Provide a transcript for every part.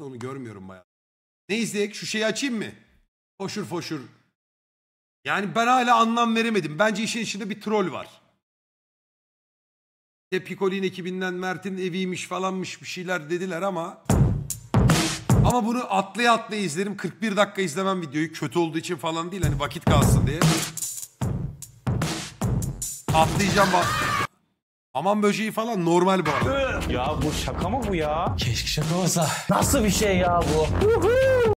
Onu görmüyorum bayağı. Ne izleyek? Şu şeyi açayım mı? Foşur foşur. Yani ben hala anlam veremedim. Bence işin içinde bir troll var. E Pikolin ekibinden Mert'in eviymiş falanmış bir şeyler dediler ama... Ama bunu atlaya atlaya izlerim. 41 dakika izlemem videoyu. Kötü olduğu için falan değil. Hani vakit kalsın diye. Atlayacağım bak. Aman böceği falan normal bu arada. Ya bu şaka mı bu ya? Keşke şaka olsa. Nasıl bir şey ya bu?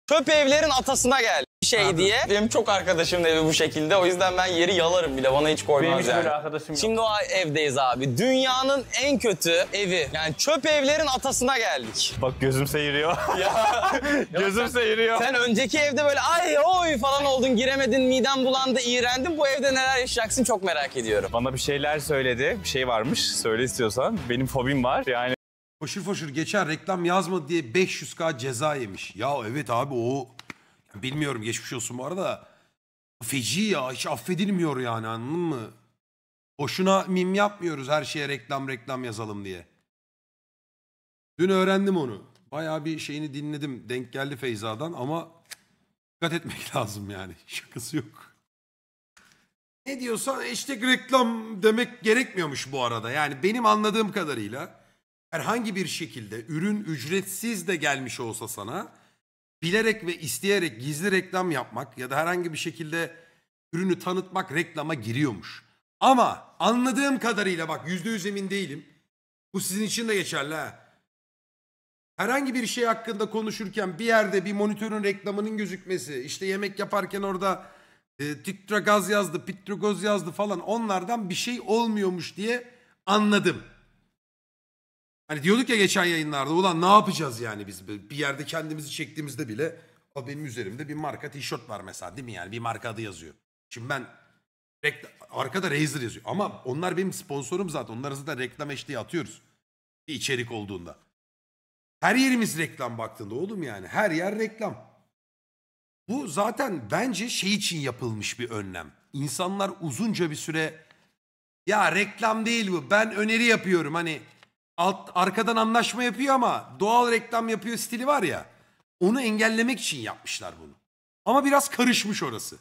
Çöp evlerin atasına geldi şey diye. Benim çok arkadaşımın evi bu şekilde. O yüzden ben yeri yalarım bile. Bana hiç koymaz Benim hiç yani. böyle arkadaşım yok. Şimdi o evdeyiz abi. Dünyanın en kötü evi. Yani çöp evlerin atasına geldik. Bak gözüm seyiriyor. Ya gözüm seyiriyor. sen önceki evde böyle ay oy falan oldun giremedin miden bulandı iğrendin. Bu evde neler yaşayacaksın çok merak ediyorum. Bana bir şeyler söyledi. Bir şey varmış. Söyle istiyorsan. Benim fobim var. Yani Foşur foşur geçen reklam yazmadı diye 500k ceza yemiş. Ya evet abi o bilmiyorum geçmiş olsun bu arada. Feci ya hiç affedilmiyor yani anladın mı? Boşuna mim yapmıyoruz her şeye reklam reklam yazalım diye. Dün öğrendim onu. Bayağı bir şeyini dinledim. Denk geldi Feyza'dan ama dikkat etmek lazım yani. Şakası yok. Ne diyorsan hashtag reklam demek gerekmiyormuş bu arada. Yani benim anladığım kadarıyla herhangi bir şekilde ürün ücretsiz de gelmiş olsa sana bilerek ve isteyerek gizli reklam yapmak ya da herhangi bir şekilde ürünü tanıtmak reklama giriyormuş. Ama anladığım kadarıyla bak yüzde yüz emin değilim. Bu sizin için de geçerli ha. Herhangi bir şey hakkında konuşurken bir yerde bir monitörün reklamının gözükmesi, işte yemek yaparken orada e, titra gaz yazdı, pitrogoz yazdı falan onlardan bir şey olmuyormuş diye anladım. Hani diyorduk ya geçen yayınlarda ulan ne yapacağız yani biz bir yerde kendimizi çektiğimizde bile o benim üzerimde bir marka tişört var mesela değil mi yani bir marka adı yazıyor. Şimdi ben rekla- arkada Razer yazıyor ama onlar benim sponsorum zaten onları zaten reklam eşliği atıyoruz bir içerik olduğunda. Her yerimiz reklam baktığında oğlum yani her yer reklam. Bu zaten bence şey için yapılmış bir önlem. İnsanlar uzunca bir süre ya reklam değil bu ben öneri yapıyorum hani alt arkadan anlaşma yapıyor ama doğal reklam yapıyor stili var ya. Onu engellemek için yapmışlar bunu. Ama biraz karışmış orası.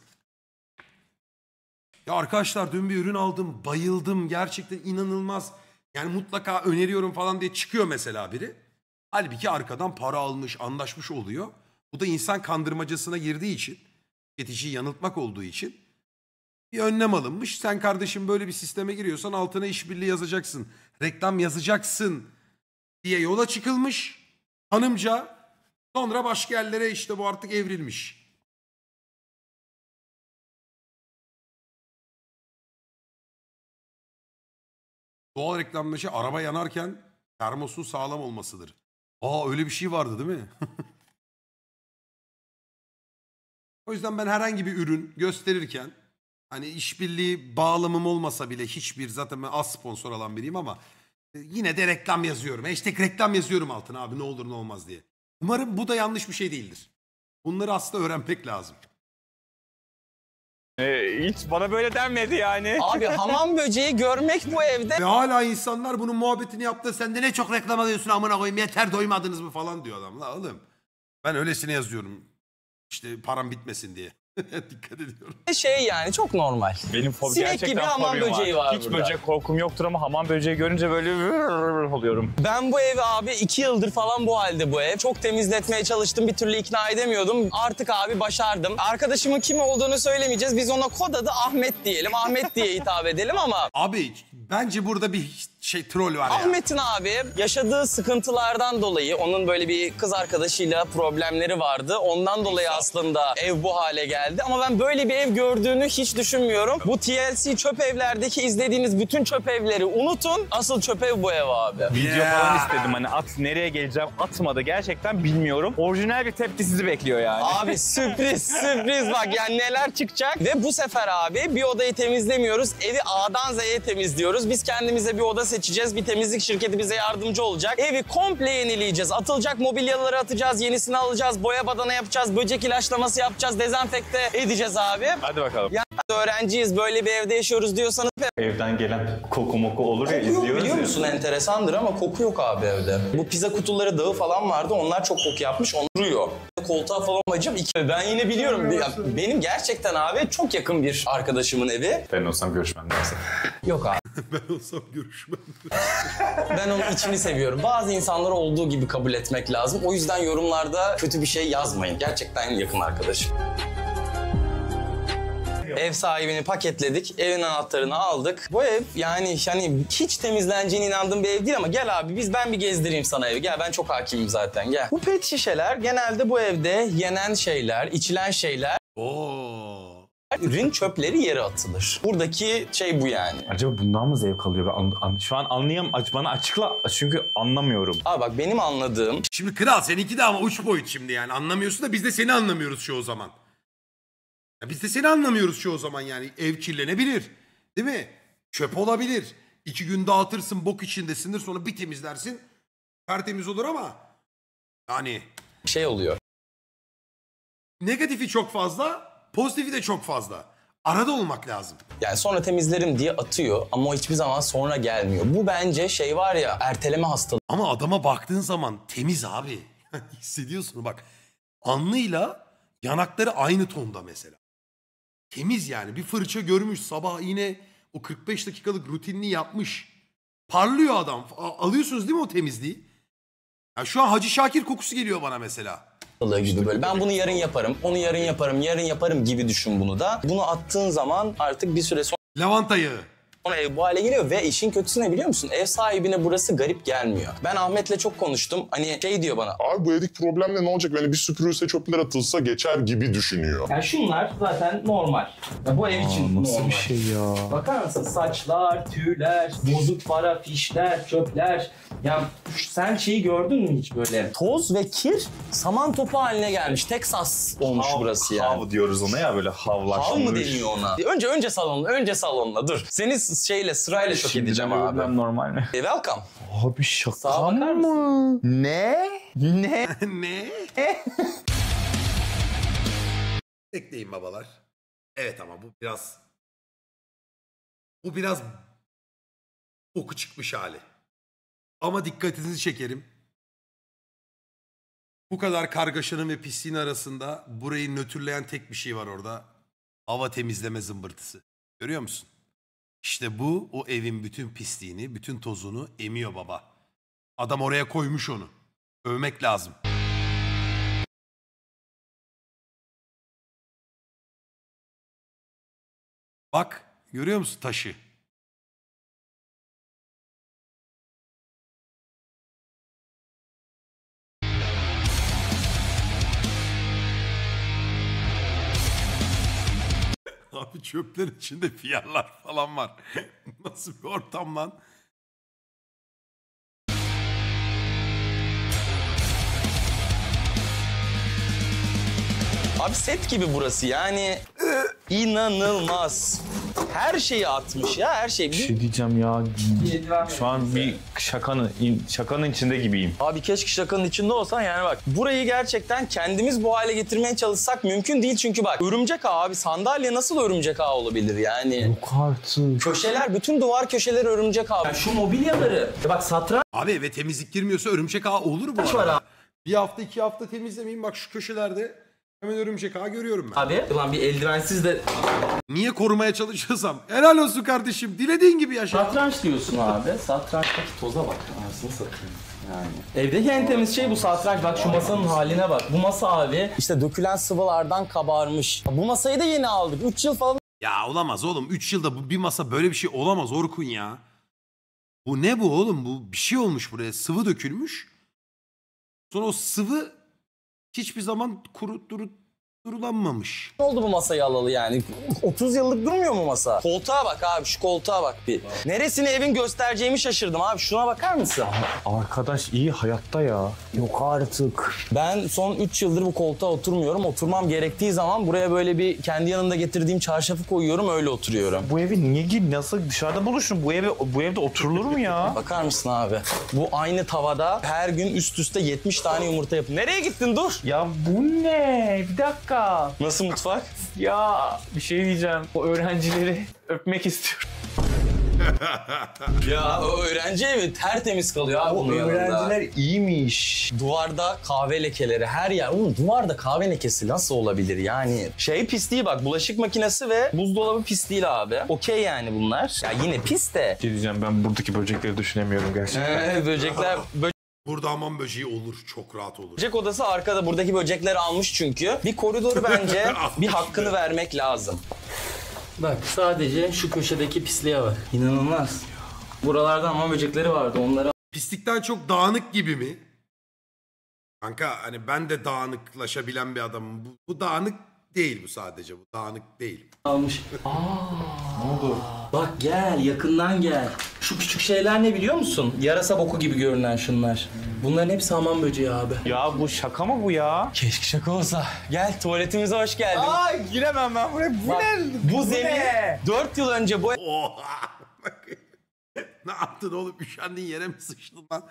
Ya arkadaşlar dün bir ürün aldım, bayıldım. Gerçekten inanılmaz. Yani mutlaka öneriyorum falan diye çıkıyor mesela biri. Halbuki arkadan para almış, anlaşmış oluyor. Bu da insan kandırmacasına girdiği için, tüketiciyi yanıltmak olduğu için bir önlem alınmış. Sen kardeşim böyle bir sisteme giriyorsan altına işbirliği yazacaksın. Reklam yazacaksın diye yola çıkılmış. Hanımca sonra başka yerlere işte bu artık evrilmiş. Doğal reklamda şey araba yanarken termosun sağlam olmasıdır. Aa öyle bir şey vardı değil mi? o yüzden ben herhangi bir ürün gösterirken hani işbirliği bağlamım olmasa bile hiçbir zaten ben az sponsor alan biriyim ama e, yine de reklam yazıyorum. Hashtag reklam yazıyorum altına abi ne olur ne olmaz diye. Umarım bu da yanlış bir şey değildir. Bunları aslında öğrenmek lazım. e, hiç bana böyle denmedi yani. Abi hamam böceği görmek bu evde Ve hala insanlar bunun muhabbetini yaptı. Sen de ne çok reklam alıyorsun amına koyayım yeter doymadınız mı falan diyor adam. La oğlum ben öylesine yazıyorum. İşte param bitmesin diye. Dikkat ediyorum. şey yani çok normal. Benim fobi Sinek gerçekten gibi hamam fobim böceği var Hiç burada. böcek korkum yoktur ama hamam böceği görünce böyle oluyorum. Ben bu evi abi iki yıldır falan bu halde bu ev. Çok temizletmeye çalıştım bir türlü ikna edemiyordum. Artık abi başardım. Arkadaşımın kim olduğunu söylemeyeceğiz. Biz ona kod adı Ahmet diyelim. Ahmet diye hitap edelim ama Abi bence burada bir şey troll var ya. Ahmet'in abi yaşadığı sıkıntılardan dolayı onun böyle bir kız arkadaşıyla problemleri vardı. Ondan dolayı aslında ev bu hale geldi. Ama ben böyle bir ev gördüğünü hiç düşünmüyorum. Bu TLC çöp evlerdeki izlediğiniz bütün çöp evleri unutun. Asıl çöp ev bu ev abi. Video Yeah. falan istedim hani at nereye geleceğim atmadı gerçekten bilmiyorum. Orijinal bir tepki sizi bekliyor yani. Abi sürpriz sürpriz bak yani neler çıkacak. Ve bu sefer abi bir odayı temizlemiyoruz. Evi A'dan Z'ye temizliyoruz. Biz kendimize bir oda seçeceğiz. Bir temizlik şirketi bize yardımcı olacak. Evi komple yenileyeceğiz. Atılacak mobilyaları atacağız, yenisini alacağız, boya badana yapacağız, böcek ilaçlaması yapacağız, dezenfekte edeceğiz abi. Hadi bakalım. Ya öğrenciyiz, böyle bir evde yaşıyoruz diyorsanız Evden gelen koku moku olur ya izliyoruz biliyor ya. musun? Enteresandır ama koku yok abi evde. Bu pizza kutuları dağı falan vardı. Onlar çok koku yapmış. Onu duruyor. Koltuğa falan acım. iki. Ben yine biliyorum. Ya Benim gerçekten abi çok yakın bir arkadaşımın evi. Ben olsam görüşmem lazım. Yok abi. Ben olsam görüşmem. Ben onun içini seviyorum. Bazı insanları olduğu gibi kabul etmek lazım. O yüzden yorumlarda kötü bir şey yazmayın. Gerçekten yakın arkadaşım. Ev sahibini paketledik, evin anahtarını aldık. Bu ev yani hani hiç temizleneceğine inandığım bir ev değil ama gel abi biz ben bir gezdireyim sana evi. Gel ben çok hakimim zaten gel. Bu pet şişeler genelde bu evde yenen şeyler, içilen şeyler Oo. Ürün çöpleri yere atılır. Buradaki şey bu yani. Acaba bundan mı zevk alıyor? Ben an- an- şu an anlayam aç bana açıkla çünkü anlamıyorum. Abi bak benim anladığım Şimdi kral seninki de ama uç boyut şimdi yani. Anlamıyorsun da biz de seni anlamıyoruz çoğu zaman. Ya biz de seni anlamıyoruz çoğu zaman yani. Ev kirlenebilir. Değil mi? Çöp olabilir. İki gün dağıtırsın bok içindesindir sonra bir temizlersin. Tertemiz olur ama yani şey oluyor. negatifi çok fazla, pozitifi de çok fazla. Arada olmak lazım. Yani sonra temizlerim diye atıyor ama o hiçbir zaman sonra gelmiyor. Bu bence şey var ya erteleme hastalığı. Ama adama baktığın zaman temiz abi. Hissediyorsun bak. Alnıyla yanakları aynı tonda mesela. Temiz yani. Bir fırça görmüş sabah yine o 45 dakikalık rutinini yapmış. Parlıyor adam. A- alıyorsunuz değil mi o temizliği? Ya şu an Hacı Şakir kokusu geliyor bana mesela. Gibi böyle. Ben bunu yarın yaparım, onu yarın yaparım, yarın yaparım gibi düşün bunu da. Bunu attığın zaman artık bir süre Lavanta yağı. Sonra ev bu hale geliyor ve işin kötüsü ne biliyor musun? Ev sahibine burası garip gelmiyor. Ben Ahmet'le çok konuştum. Hani şey diyor bana. Abi bu evdeki problem ne? Ne olacak? Yani bir süpürülse çöpler atılsa geçer gibi düşünüyor. Yani şunlar zaten normal. Ya bu ev için normal. şey ya? Bakar mısın? Saçlar, tüyler, bozuk para, fişler, çöpler. Ya sen şeyi gördün mü hiç böyle? Toz ve kir saman topu haline gelmiş. Texas olmuş burası yani. Hav diyoruz ona ya böyle havlaşmış. Hav mı deniyor ona? Önce önce salonla, önce salonla dur. Seni şeyle sırayla şok edeceğim abi. Ben normal mi? E, welcome. Abi şaka Sağa bakar mısın? Ne? Ne? ne? Bekleyin babalar. Evet ama bu biraz... Bu biraz oku çıkmış hali. Ama dikkatinizi çekerim. Bu kadar kargaşanın ve pisliğin arasında burayı nötrleyen tek bir şey var orada. Hava temizleme zımbırtısı. Görüyor musun? İşte bu o evin bütün pisliğini, bütün tozunu emiyor baba. Adam oraya koymuş onu. Övmek lazım. Bak görüyor musun taşı? Abi çöplerin içinde fiyarlar falan var. Nasıl bir ortam lan? Abi set gibi burası yani inanılmaz. Her şeyi atmış ya her şey. Bir şey diyeceğim ya. Şu an bir şakanın, şakanın içinde gibiyim. Abi keşke şakanın içinde olsan yani bak. Burayı gerçekten kendimiz bu hale getirmeye çalışsak mümkün değil çünkü bak. Örümcek ağı abi sandalye nasıl örümcek ağı olabilir yani? Yok artık. Köşeler bütün duvar köşeleri örümcek ağı. Yani şu mobilyaları bak satranç Abi eve temizlik girmiyorsa örümcek ağı olur bu var arada. abi. Bir hafta iki hafta temizlemeyin bak şu köşelerde hemen örümcek ağı görüyorum ben. abi. Ulan bir eldivensiz de Niye korumaya çalışıyorsam helal olsun kardeşim dilediğin gibi yaşa. satranç diyorsun abi. Satrançtaki toza bak. Anasını satayım. Yani. Evdeki en temiz şey bu satranç. Bak şu masanın haline bak. Bu masa abi işte dökülen sıvılardan kabarmış. Bu masayı da yeni aldık. 3 yıl falan Ya olamaz oğlum 3 yılda bu bir masa böyle bir şey olamaz Orkun ya. Bu ne bu oğlum bu bir şey olmuş buraya sıvı dökülmüş. Sonra o sıvı hiçbir zaman kuru duru durulanmamış. oldu bu masayı alalı yani? 30 yıllık durmuyor mu masa? Koltuğa bak abi şu koltuğa bak bir. Neresini evin göstereceğimi şaşırdım abi. Şuna bakar mısın? Arkadaş iyi hayatta ya. Yok artık. Ben son 3 yıldır bu koltuğa oturmuyorum. Oturmam gerektiği zaman buraya böyle bir kendi yanımda getirdiğim çarşafı koyuyorum öyle oturuyorum. Bu evi niye gir nasıl dışarıda buluşun? Bu eve bu evde oturulur mu ya? Bakar mısın abi? Bu aynı tavada her gün üst üste 70 tane yumurta yapın. Nereye gittin dur? ya bu ne? Bir dakika. Nasıl mutfak? Ya bir şey diyeceğim. O öğrencileri öpmek istiyorum. Ya o öğrenci evi tertemiz kalıyor abi bunun yanında. iyiymiş. Duvarda kahve lekeleri her yer. Oğlum duvarda kahve lekesi nasıl olabilir yani? Şey pisliği bak bulaşık makinesi ve buzdolabı pisliği abi. Okey yani bunlar. Ya yine pis de. Şey diyeceğim ben buradaki böcekleri düşünemiyorum gerçekten. Ee, böcekler Burada hamam böceği olur. Çok rahat olur. Böcek odası arkada buradaki böcekleri almış çünkü. Bir koridoru bence bir hakkını vermek lazım. Bak sadece şu köşedeki pisliğe bak. İnanılmaz. Buralarda hamam böcekleri vardı onları Pislikten çok dağınık gibi mi? Kanka hani ben de dağınıklaşabilen bir adamım. Bu, bu dağınık değil bu sadece. Bu dağınık değil. almış. Aa. Ne oldu? Bak gel yakından gel. Şu küçük şeyler ne biliyor musun? Yarasa boku gibi görünen şunlar. Bunların hepsi hamam böceği abi. Ya bu şaka mı bu ya? Keşke şaka olsa. Gel tuvaletimize hoş geldin. Ay giremem ben buraya. Bu Bak, bu zemin ne? 4 yıl önce bu Oha! ne yaptın oğlum? Üşendiğin yere mi sıçtın lan?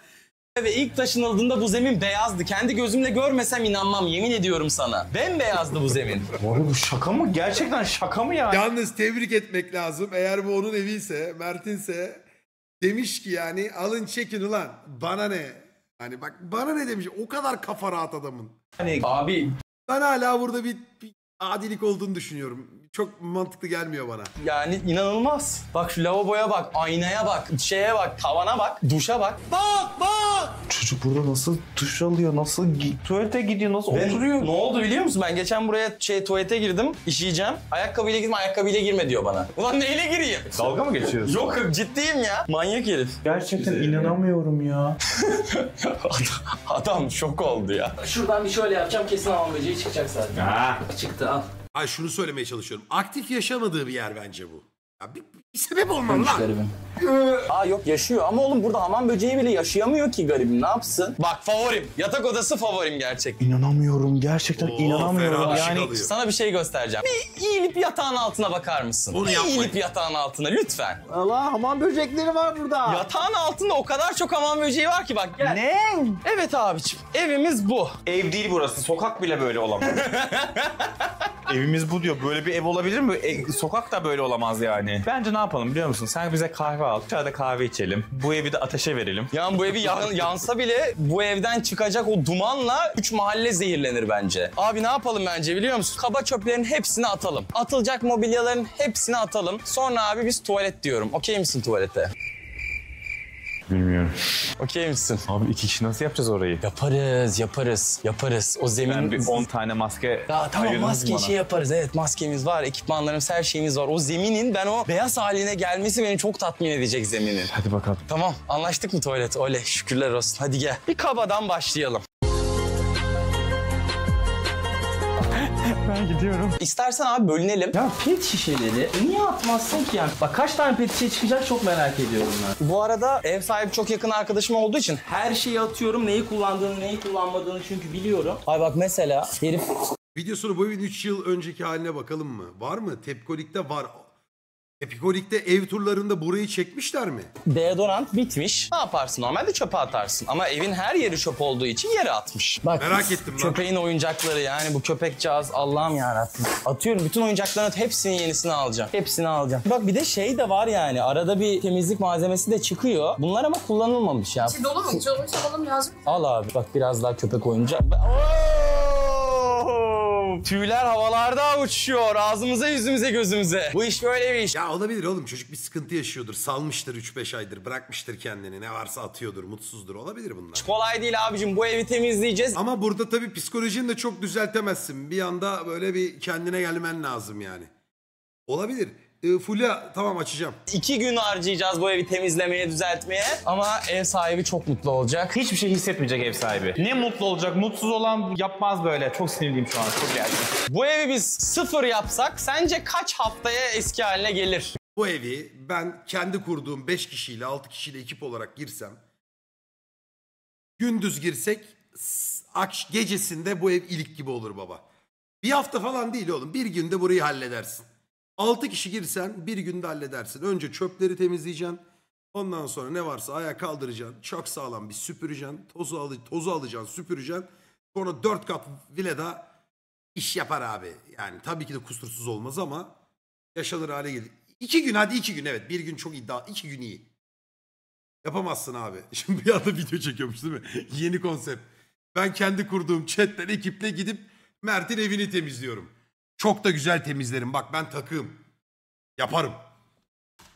Eve ilk taşınıldığında bu zemin beyazdı. Kendi gözümle görmesem inanmam yemin ediyorum sana. Bembeyazdı bu zemin. Abi bu şaka mı? Gerçekten şaka mı ya? Yalnız tebrik etmek lazım. Eğer bu onun eviyse, Mert'inse demiş ki yani alın çekin ulan. Bana ne? Hani bak bana ne demiş. O kadar kafa rahat adamın. Hani Abi Ben hala burada bir, bir adilik olduğunu düşünüyorum. Çok mantıklı gelmiyor bana. yani inanılmaz. Bak şu lavaboya bak, aynaya bak, şeye bak, tavana bak, duşa bak. Bak bak. çocuk burada nasıl duş alıyor, nasıl gi- tuvalete gidiyor, nasıl Ben- oturuyor? Ne oldu biliyor musun? Ben geçen buraya şey tuvalete girdim, işeyeceğim. Ayakkabıyla girdim, ayakkabıyla girme diyor bana. Ulan neyle gireyim? Dalga mı geçiyorsun? Yok ciddiyim ya. Manyak herif. Gerçekten inanamıyorum ya. Adam şok oldu ya. Şuradan bir şöyle yapacağım kesin hamam böceği çıkacak zaten. Ha. Çıktı al. Ay şunu söylemeye çalışıyorum. Aktif yaşamadığı bir yer bence bu. Ya bir, bir sebep olmalı lan. Garibim. Aa yok yaşıyor ama oğlum burada hamam böceği bile yaşayamıyor ki garibim ne yapsın? Bak favorim. Yatak odası favorim gerçekten. İnanamıyorum, gerçekten Oo, inanamıyorum. ışık Yani alıyor. Sana bir şey göstereceğim. Bir eğilip yatağın altına bakar mısın? Bunu Bir yapmayın. eğilip yatağın altına lütfen. Allah hamam böcekleri var burada. Yatağın altında o kadar çok hamam böceği var ki bak gel. Ne? Evet abiciğim evimiz bu. Ev değil burası. Sokak bile böyle olamaz. Evimiz bu diyor. Böyle bir ev olabilir mi? E, sokak da böyle olamaz yani. Bence ne yapalım biliyor musun? Sen bize kahve al. Dışarıda kahve içelim. Bu evi de ateşe verelim. Yani bu evi yan- yansa bile bu evden çıkacak o dumanla üç mahalle zehirlenir bence. Abi ne yapalım bence biliyor musun? Kaba çöplerin hepsini atalım. Atılacak mobilyaların hepsini atalım. Sonra abi biz tuvalet diyorum. Okey misin tuvalete? Bilmiyorum. Okey misin? Abi iki kişi nasıl yapacağız orayı? Yaparız, yaparız, yaparız. O zemin... Ben bir 10 tane maske Ya tamam maske şey yaparız. Evet maskemiz var, ekipmanlarımız, her şeyimiz var. O zeminin ben o beyaz haline gelmesi beni çok tatmin edecek zeminin. Hadi bakalım. Tamam anlaştık mı tuvalet? Oley şükürler olsun. Hadi gel. Bir kabadan başlayalım. Ben gidiyorum. İstersen abi bölünelim. Ya pet şişeleri niye atmazsın ki yani? Bak kaç tane pet şişe çıkacak çok merak ediyorum ben. Bu arada ev sahibi çok yakın arkadaşım olduğu için her şeyi atıyorum. Neyi kullandığını, neyi kullanmadığını çünkü biliyorum. Ay bak mesela herif Videosunu bu evin 3 yıl önceki haline bakalım mı? Var mı? Tepkolik'te var. Tepkolik'te ev turlarında burayı çekmişler mi? deodorant bitmiş. Ne yaparsın? Normalde çöpe atarsın. Ama evin her yeri çöp olduğu için yere atmış. Bak Merak ettim lan. köpeğin oyuncakları yani bu köpekcağız Allah'ım yarabbim. Atıyorum bütün oyuncaklarını at, hepsinin yenisini alacağım. Hepsini alacağım. Bak bir de şey de var yani arada bir temizlik malzemesi de çıkıyor. Bunlar ama kullanılmamış ya. İçi dolu mu? Dolu alalım lazım. Al abi bak biraz daha köpek oyuncağı. Tüyler havalarda uçuşuyor. Ağzımıza, yüzümüze, gözümüze. Bu iş böyle bir iş. Ya olabilir oğlum çocuk bir sıkıntı yaşıyordur. Salmıştır 3-5 aydır. Bırakmıştır kendini. Ne varsa atıyordur. Mutsuzdur. Olabilir bunlar. Kolay değil abicim. Bu evi temizleyeceğiz. Ama burada tabii psikolojini de çok düzeltemezsin. Bir anda böyle bir kendine gelmen lazım yani. Olabilir. Ee, Fulya tamam açacağım. İki gün harcayacağız bu evi temizlemeye, düzeltmeye. Ama ev sahibi çok mutlu olacak. Hiçbir şey hissetmeyecek ev sahibi. Ne mutlu olacak. Mutsuz olan yapmaz böyle. Çok sinirliyim şu an. Çok gergin. Bu evi biz sıfır yapsak sence kaç haftaya eski haline gelir? Bu evi ben kendi kurduğum 5 kişiyle 6 kişiyle ekip olarak girsem gündüz girsek akş gecesinde bu ev ilik gibi olur baba. Bir hafta falan değil oğlum. Bir günde burayı halledersin. 6 kişi girsen bir günde halledersin. Önce çöpleri temizleyeceksin. Ondan sonra ne varsa ayağa kaldıracaksın. Çok sağlam bir süpüreceksin. Tozu, alı, tozu alacaksın, süpüreceksin. Sonra 4 kat villada iş yapar abi. Yani tabii ki de kusursuz olmaz ama yaşanır hale gelir. İki gün hadi iki gün evet. Bir gün çok iddia. iki gün iyi. Yapamazsın abi. Şimdi bir anda video çekiyormuş değil mi? Yeni konsept. Ben kendi kurduğum chatten ekiple gidip Mert'in evini temizliyorum. Çok da güzel temizlerim. Bak ben takığım. Yaparım.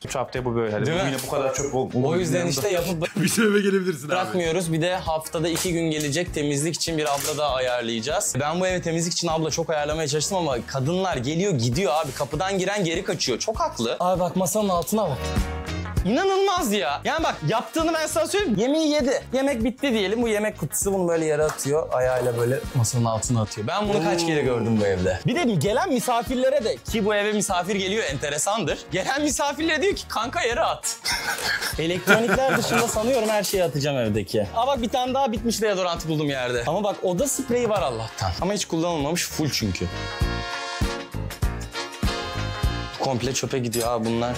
Üç haftaya bu böyle. Hadi Değil mi? bugüne bu kadar çöp ol- O yüzden işte yapıp Bir eve gelebilirsin abi. bırakmıyoruz. Bir de haftada iki gün gelecek temizlik için bir abla daha ayarlayacağız. Ben bu eve temizlik için abla çok ayarlamaya çalıştım ama kadınlar geliyor gidiyor abi. Kapıdan giren geri kaçıyor. Çok haklı. Abi bak masanın altına bak. İnanılmaz ya. Yani bak yaptığını ben sana söyleyeyim. Yemeği yedi. Yemek bitti diyelim. Bu yemek kutusu bunu böyle yere atıyor. Ayağıyla böyle masanın altına atıyor. Ben bunu kaç kere gördüm bu evde. Bir de gelen misafirlere de ki bu eve misafir geliyor enteresandır. Gelen misafirlere diyor ki kanka yere at. Elektronikler dışında sanıyorum her şeyi atacağım evdeki. Aa bak bir tane daha bitmiş deodorant buldum yerde. Ama bak oda spreyi var Allah'tan. Ama hiç kullanılmamış full çünkü. Komple çöpe gidiyor abi bunlar.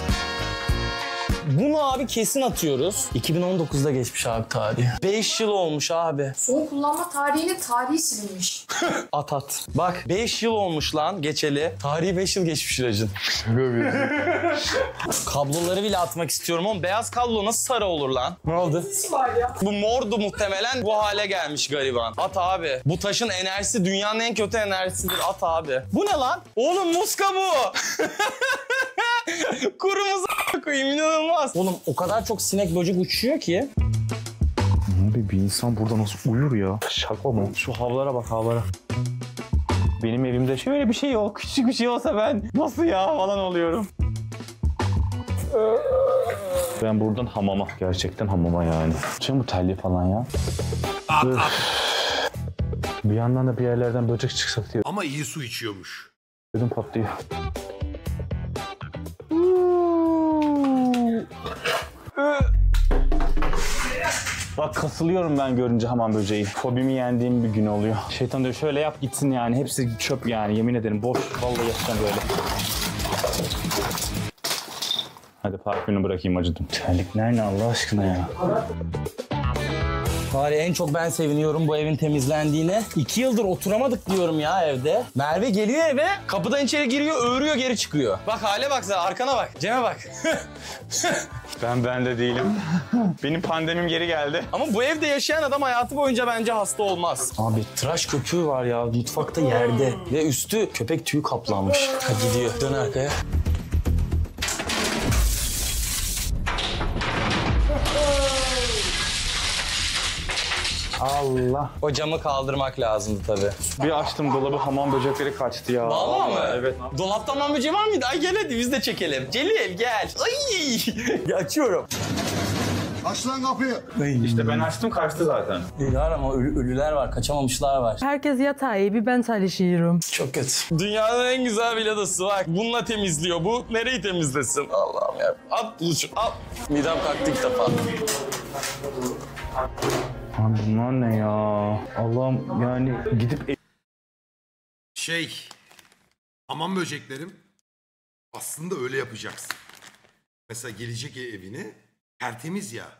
Bunu abi kesin atıyoruz. 2019'da geçmiş abi tarihi. 5 yıl olmuş abi. Son kullanma tarihinin tarihi silinmiş. At at. Bak 5 yıl olmuş lan geçeli. Tarihi 5 yıl geçmiş ilacın. Kabloları bile atmak istiyorum ama beyaz kablo nasıl sarı olur lan? Ne oldu? var ya. Bu mordu muhtemelen bu hale gelmiş gariban. At abi. Bu taşın enerjisi dünyanın en kötü enerjisidir. At abi. Bu ne lan? Oğlum muska bu. Kurumuza koyayım inanılmaz. Oğlum o kadar çok sinek böcek uçuyor ki. Abi bir insan burada nasıl uyur ya? Şaka mı? Şu havlara bak havlara. Benim evimde şöyle bir şey yok. Küçük bir şey olsa ben nasıl ya falan oluyorum. Ben buradan hamama. Gerçekten hamama yani. Şimdi bu telli falan ya. Bir yandan da bir yerlerden böcek çıksak diye Ama iyi su içiyormuş. ödüm patlıyor. Bak kasılıyorum ben görünce hamam böceği. Fobimi yendiğim bir gün oluyor. Şeytan diyor şöyle yap gitsin yani. Hepsi çöp yani yemin ederim. Boş vallahi yapacağım böyle. Hadi parfümünü bırakayım acıdım. Terlikler ne Allah aşkına ya. Bari en çok ben seviniyorum bu evin temizlendiğine. İki yıldır oturamadık diyorum ya evde. Merve geliyor eve, kapıdan içeri giriyor, öğürüyor, geri çıkıyor. Bak hale bak sen, arkana bak. Cem'e bak. Ben ben de değilim. Benim pandemim geri geldi. Ama bu evde yaşayan adam hayatı boyunca bence hasta olmaz. Abi tıraş köpüğü var ya mutfakta yerde. Ve üstü köpek tüyü kaplanmış. Ha gidiyor. Dön arkaya. Allah. O camı kaldırmak lazımdı tabii. Bir açtım dolabı hamam böcekleri kaçtı ya. Vallahi mı? Evet. Dolapta mamacı var mıydı? Ay gel hadi biz de çekelim. Celil gel. Ay! Ya Açıyorum. Aç lan kapıyı. İşte ben açtım kaçtı zaten. Var ama ölü- ölüler var, kaçamamışlar var. Herkes yatağı, bir ben çalışıyorum. Çok kötü. Dünyanın en güzel villadası bak. Bununla temizliyor bu. Nereyi temizlesin? Allah'ım ya. At bulucu, al. Midem kalktı ilk defa. Abi bunlar ne ya? Allah'ım yani gidip Şey. Hamam böceklerim. Aslında öyle yapacaksın. Mesela gelecek e- evine tertemiz ya.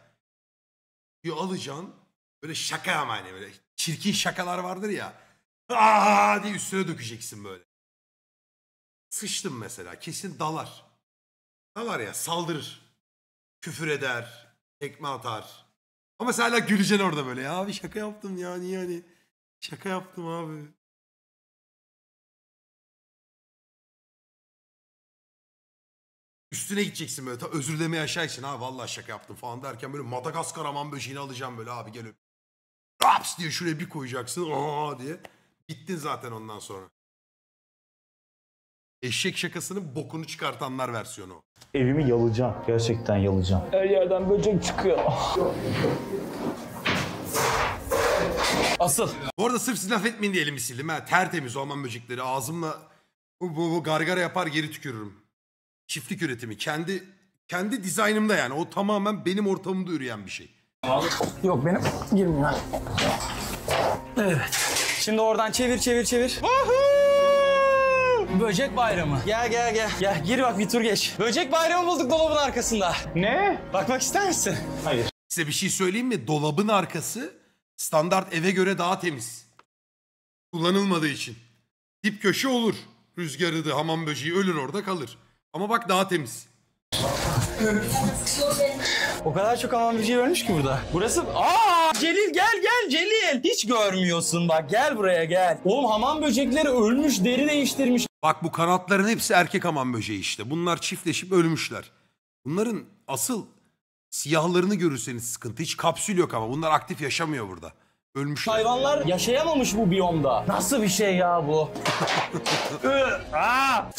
Bir alacaksın. Böyle şaka ama hani böyle çirkin şakalar vardır ya. Aa diye üstüne dökeceksin böyle. Sıçtım mesela. Kesin dalar. Dalar ya saldırır. Küfür eder. Tekme atar. Ama sen hala güleceksin orada böyle. Ya abi şaka yaptım ya niye hani. Şaka yaptım abi. Üstüne gideceksin böyle. Ta özür dilemeye aşağı ha vallahi şaka yaptım falan derken böyle Madagaskar aman böceğini alacağım böyle abi gel öp. Raps diye şuraya bir koyacaksın aa diye. Bittin zaten ondan sonra. Eşek şakasının bokunu çıkartanlar versiyonu. Evimi yalayacağım. Gerçekten yalayacağım. Her yerden böcek çıkıyor. Asıl. Bu arada sırf siz laf etmeyin diye elimi sildim ha. Tertemiz orman böcekleri. Ağzımla bu, bu, bu gargara yapar geri tükürürüm. Çiftlik üretimi. Kendi kendi dizaynımda yani. O tamamen benim ortamımda üreyen bir şey. Yok benim girmiyor. Evet. Şimdi oradan çevir çevir çevir. Böcek bayramı. Gel gel gel. Gel gir bak bir tur geç. Böcek bayramı bulduk dolabın arkasında. Ne? Bakmak ister misin? Hayır. Size bir şey söyleyeyim mi? Dolabın arkası standart eve göre daha temiz. Kullanılmadığı için. Dip köşe olur. Rüzgarı da hamam böceği ölür orada kalır. Ama bak daha temiz. O kadar çok hamam böceği ölmüş ki burada. Burası... Aa! Celil gel gel Celil. Hiç görmüyorsun bak gel buraya gel. Oğlum hamam böcekleri ölmüş deri değiştirmiş. Bak bu kanatların hepsi erkek hamam böceği işte. Bunlar çiftleşip ölmüşler. Bunların asıl siyahlarını görürseniz sıkıntı. Hiç kapsül yok ama bunlar aktif yaşamıyor burada. Ölmüşler. Hayvanlar yaşayamamış bu biyomda. Nasıl bir şey ya bu? Aa!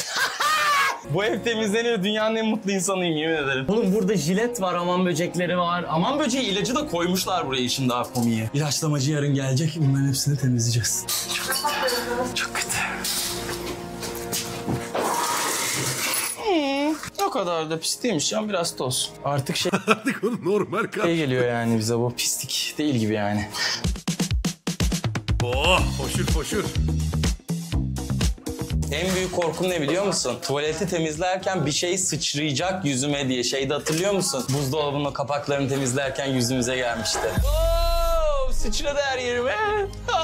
bu ev temizleniyor. Dünyanın en mutlu insanıyım yemin ederim. Oğlum burada jilet var, aman böcekleri var. Aman böceği ilacı da koymuşlar buraya işin daha komiği. İlaçlamacı yarın gelecek. Bunların hepsini temizleyeceğiz. Çok, çok kötü. Hmm, o kadar da pis değilmiş ya biraz toz. Artık şey Artık onu normal şey geliyor yani bize bu pislik değil gibi yani. Oh foşur foşur. En büyük korkum ne biliyor musun? Tuvaleti temizlerken bir şey sıçrayacak yüzüme diye. Şeyde hatırlıyor musun? Buzdolabının kapaklarını temizlerken yüzümüze gelmişti. Sıçradı her yerime.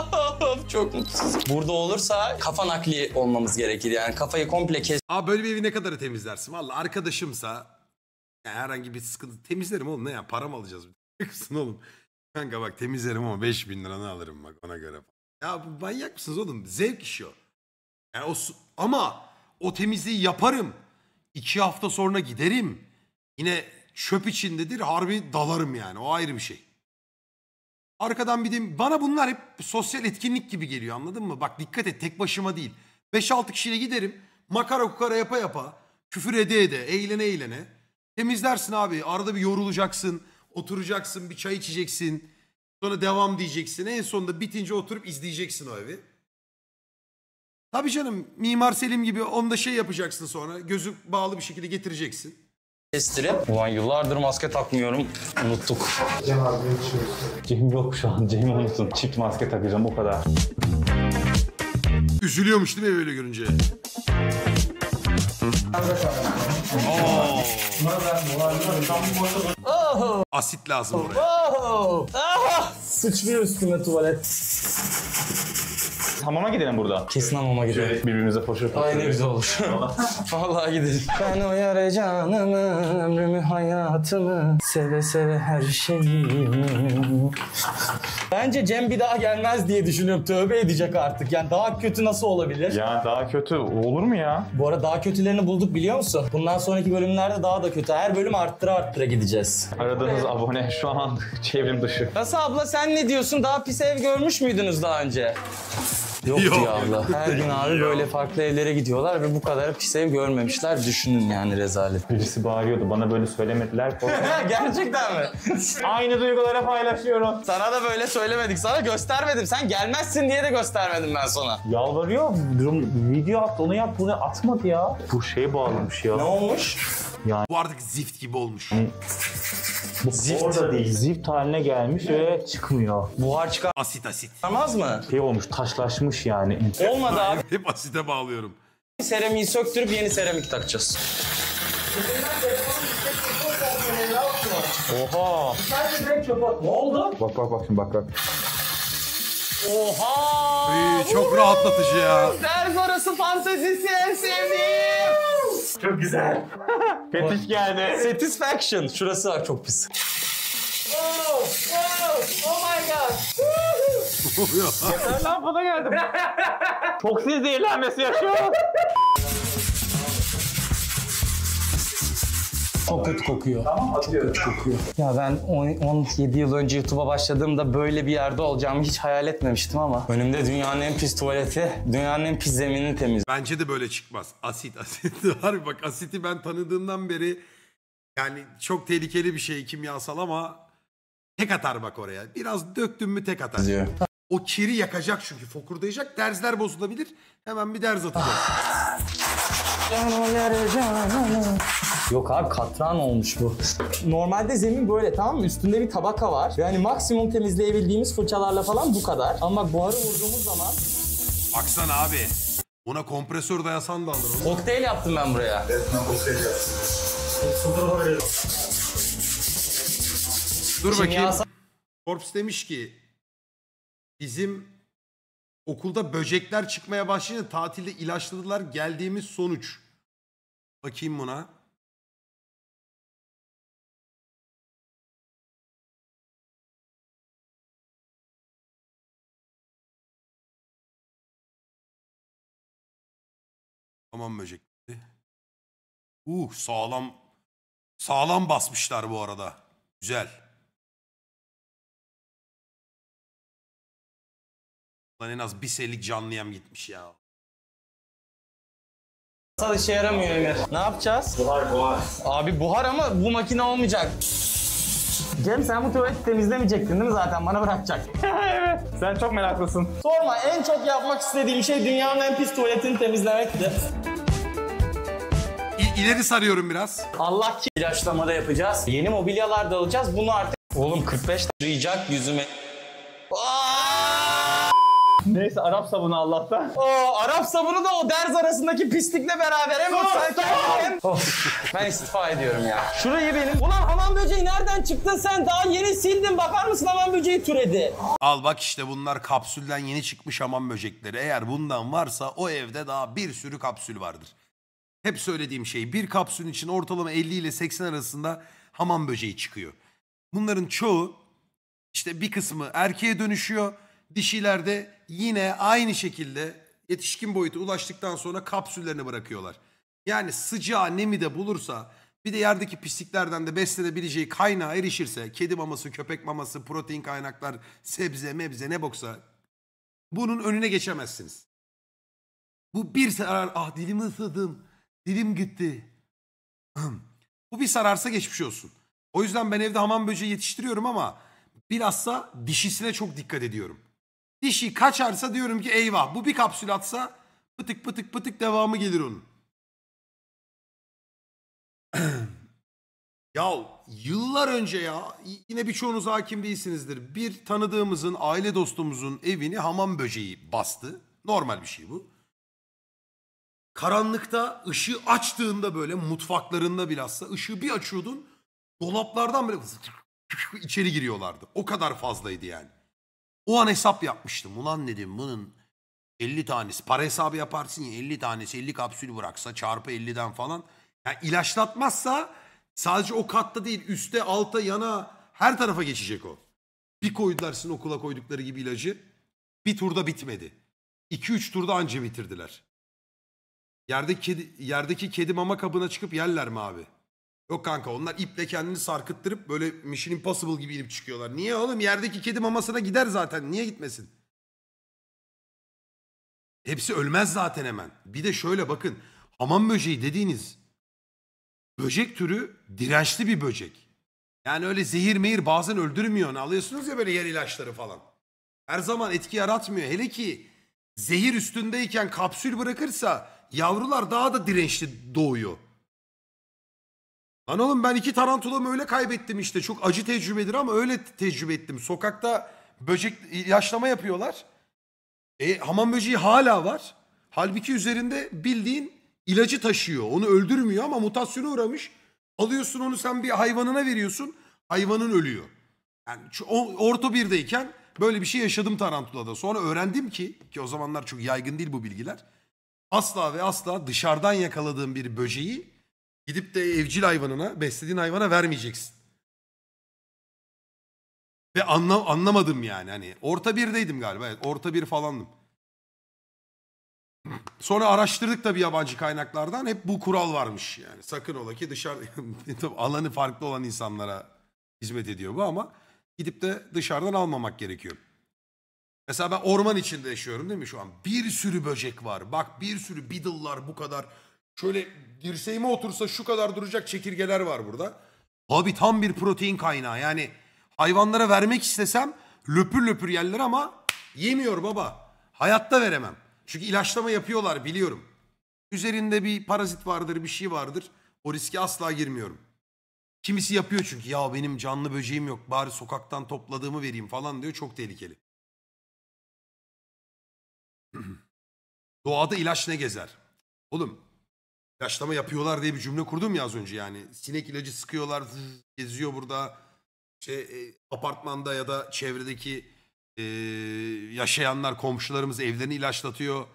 Çok mutsuzum. Burada olursa kafa nakli olmamız gerekir. Yani kafayı komple kes Abi böyle bir evi ne kadar temizlersin? Valla arkadaşımsa yani herhangi bir sıkıntı temizlerim oğlum ne ya para mı alacağız? Kısın oğlum. Kanka bak temizlerim ama 5000 liranı alırım bak ona göre. Ya bu manyak mısınız oğlum? Zevk işi o. Yani o ama o temizliği yaparım. İki hafta sonra giderim. Yine çöp içindedir harbi dalarım yani o ayrı bir şey. Arkadan bir de bana bunlar hep sosyal etkinlik gibi geliyor anladın mı? Bak dikkat et tek başıma değil. 5-6 kişiyle giderim makara kukara yapa yapa küfür ede ede eğlene eğlene temizlersin abi. Arada bir yorulacaksın oturacaksın bir çay içeceksin sonra devam diyeceksin en sonunda bitince oturup izleyeceksin o evi. Tabii canım Mimar Selim gibi onda şey yapacaksın sonra gözü bağlı bir şekilde getireceksin. Kestirip. Ulan yıllardır maske takmıyorum. Unuttuk. Cem yok şu an. Cem'i unutun. Çift maske takacağım o kadar. Üzülüyormuş değil mi öyle görünce? Oo. Asit lazım oraya. Oh! Ah! Sıçrıyor üstüme tuvalet. Hamama gidelim burada. Kesin hamama gidelim. Birbirimize foşur Ay ne güzel olur. Vallahi gidelim. Ben o yara canımı, ömrümü, hayatımı, seve seve her şeyimi. Bence Cem bir daha gelmez diye düşünüyorum. Tövbe edecek artık. Yani daha kötü nasıl olabilir? Ya daha kötü olur mu ya? Bu arada daha kötülerini bulduk biliyor musun? Bundan sonraki bölümlerde daha da kötü. Her bölüm arttıra arttıra gideceğiz. Aradığınız abone şu an çevrim dışı. Nasıl abla sen ne diyorsun? Daha pis ev görmüş müydünüz daha önce? Yok, Yok. diyor abla. Her gün abi böyle farklı evlere gidiyorlar ve bu kadar pis ev görmemişler. Düşünün yani rezalet. Birisi bağırıyordu. Bana böyle söylemediler. Gerçekten mi? Aynı duyguları paylaşıyorum. Sana da böyle söylemedik. Sana göstermedim. Sen gelmezsin diye de göstermedim ben sana. Yalvarıyor. Durum, video at onu yap bunu atmadı ya. Bu şey bağlamış ya. Ne olmuş? Bu artık zift gibi olmuş. Bu orada değil. Zift haline gelmiş ve çıkmıyor. Buhar Asit asit. çıkarmaz mı? Şey olmuş taşlaşmış yani. Olmadı abi. Hep asite bağlıyorum. Seramiği söktürüp yeni seramik takacağız. Oha. Ne oldu? Bak bak bak şimdi bak bak. Oha! Ee, çok rahatlatıcı ya. Ders orası fantezisi en sevdiğim. Çok güzel. Fetiş geldi. Satisfaction. Şurası var çok pis. Oh, oh, oh my god. Ben bana geldim. Çok siz zehirlenmesi yaşıyor. Çok kötü kokuyor. Çok kötü kokuyor. Ya ben 10 17 yıl önce YouTube'a başladığımda böyle bir yerde olacağımı hiç hayal etmemiştim ama önümde dünyanın en pis tuvaleti, dünyanın en pis zeminini temiz. Bence de böyle çıkmaz. Asit asit. Harbi bak asiti ben tanıdığımdan beri yani çok tehlikeli bir şey kimyasal ama tek atar bak oraya. Biraz döktün mü tek atar. diyor. O kiri yakacak çünkü fokurdayacak. Derzler bozulabilir. Hemen bir derz atacak. Yok abi katran olmuş bu. Normalde zemin böyle tamam mı? Üstünde bir tabaka var. Yani maksimum temizleyebildiğimiz fırçalarla falan bu kadar. Ama bak buharı vurduğumuz zaman Baksana abi. Ona kompresör dayasan da alır onu. kokteyl yaptım ben buraya. Dur bakayım. Kimyasal- Korps demiş ki bizim okulda böcekler çıkmaya başlayınca tatilde ilaçladılar geldiğimiz sonuç. Bakayım buna. Tamam böcekleri. Uh sağlam sağlam basmışlar bu arada. Güzel. Lan en az bir senelik canlı yem gitmiş ya. Kimyasal işe yaramıyor Emir. Ne yapacağız? Buhar buhar. Abi buhar ama bu makine olmayacak. Cem sen bu tuvaleti temizlemeyecektin değil mi zaten? Bana bırakacak. evet. Sen çok meraklısın. Sorma en çok yapmak istediğim şey dünyanın en pis tuvaletini temizlemekti. İ- ileri sarıyorum biraz. Allah ki ilaçlamada yapacağız. Yeni mobilyalar da alacağız. Bunu artık... Oğlum 45 ricak yüzüme. Neyse Arap sabunu Allah'tan. O Arap sabunu da o derz arasındaki pislikle beraber hem sanki hem... Of, ben istifa ediyorum ya. Şurayı benim... Ulan hamam böceği nereden çıktın sen? Daha yeni sildin. Bakar mısın hamam böceği türedi? Al bak işte bunlar kapsülden yeni çıkmış hamam böcekleri. Eğer bundan varsa o evde daha bir sürü kapsül vardır. Hep söylediğim şey bir kapsülün için ortalama 50 ile 80 arasında hamam böceği çıkıyor. Bunların çoğu işte bir kısmı erkeğe dönüşüyor. Dişilerde yine aynı şekilde yetişkin boyuta ulaştıktan sonra kapsüllerini bırakıyorlar. Yani sıcağı nemi de bulursa bir de yerdeki pisliklerden de beslenebileceği kaynağa erişirse kedi maması, köpek maması, protein kaynaklar, sebze, mebze ne boksa bunun önüne geçemezsiniz. Bu bir sarar ah dilimi ısırdım, dilim gitti. Bu bir sararsa geçmiş olsun. O yüzden ben evde hamam böceği yetiştiriyorum ama bilhassa dişisine çok dikkat ediyorum. Dişi kaçarsa diyorum ki eyvah bu bir kapsül atsa pıtık pıtık pıtık devamı gelir onun. ya yıllar önce ya yine birçoğunuz hakim değilsinizdir. Bir tanıdığımızın aile dostumuzun evini hamam böceği bastı. Normal bir şey bu. Karanlıkta ışığı açtığında böyle mutfaklarında bilhassa ışığı bir açıyordun. Dolaplardan böyle içeri giriyorlardı. O kadar fazlaydı yani. O an hesap yapmıştım. Ulan dedim bunun 50 tanesi. Para hesabı yaparsın ya 50 tanesi 50 kapsül bıraksa çarpı 50'den falan. Yani ilaçlatmazsa sadece o katta değil üste alta yana her tarafa geçecek o. Bir koydular sizin okula koydukları gibi ilacı. Bir turda bitmedi. 2-3 turda anca bitirdiler. Yerdeki kedi, yerdeki kedi mama kabına çıkıp yerler mi abi? Yok kanka onlar iple kendini sarkıttırıp böyle Mission Impossible gibi inip çıkıyorlar. Niye oğlum yerdeki kedi mamasına gider zaten niye gitmesin? Hepsi ölmez zaten hemen. Bir de şöyle bakın hamam böceği dediğiniz böcek türü dirençli bir böcek. Yani öyle zehir mehir bazen öldürmüyor. Ne alıyorsunuz ya böyle yer ilaçları falan. Her zaman etki yaratmıyor. Hele ki zehir üstündeyken kapsül bırakırsa yavrular daha da dirençli doğuyor. Lan oğlum ben iki tarantulamı öyle kaybettim işte. Çok acı tecrübedir ama öyle tecrübe ettim. Sokakta böcek ilaçlama yapıyorlar. E, hamam böceği hala var. Halbuki üzerinde bildiğin ilacı taşıyor. Onu öldürmüyor ama mutasyona uğramış. Alıyorsun onu sen bir hayvanına veriyorsun. Hayvanın ölüyor. Yani orta birdeyken böyle bir şey yaşadım tarantulada. Sonra öğrendim ki ki o zamanlar çok yaygın değil bu bilgiler. Asla ve asla dışarıdan yakaladığın bir böceği gidip de evcil hayvanına, beslediğin hayvana vermeyeceksin. Ve anla, anlamadım yani hani orta birdeydim galiba. Evet, orta bir falandım. Sonra araştırdık tabii yabancı kaynaklardan. Hep bu kural varmış yani. Sakın ola ki dışarı alanı farklı olan insanlara hizmet ediyor bu ama gidip de dışarıdan almamak gerekiyor. Mesela ben orman içinde yaşıyorum değil mi şu an? Bir sürü böcek var. Bak bir sürü beetle'lar bu kadar. Şöyle dirseğime otursa şu kadar duracak çekirgeler var burada. Abi tam bir protein kaynağı. Yani hayvanlara vermek istesem löpür löpür yerler ama yemiyor baba. Hayatta veremem. Çünkü ilaçlama yapıyorlar biliyorum. Üzerinde bir parazit vardır, bir şey vardır. O riske asla girmiyorum. Kimisi yapıyor çünkü ya benim canlı böceğim yok bari sokaktan topladığımı vereyim falan diyor çok tehlikeli. Doğada ilaç ne gezer? Oğlum ilaçlama yapıyorlar diye bir cümle kurdum ya az önce yani. Sinek ilacı sıkıyorlar geziyor burada. Şey, apartmanda ya da çevredeki e, yaşayanlar komşularımız evlerini ilaçlatıyor.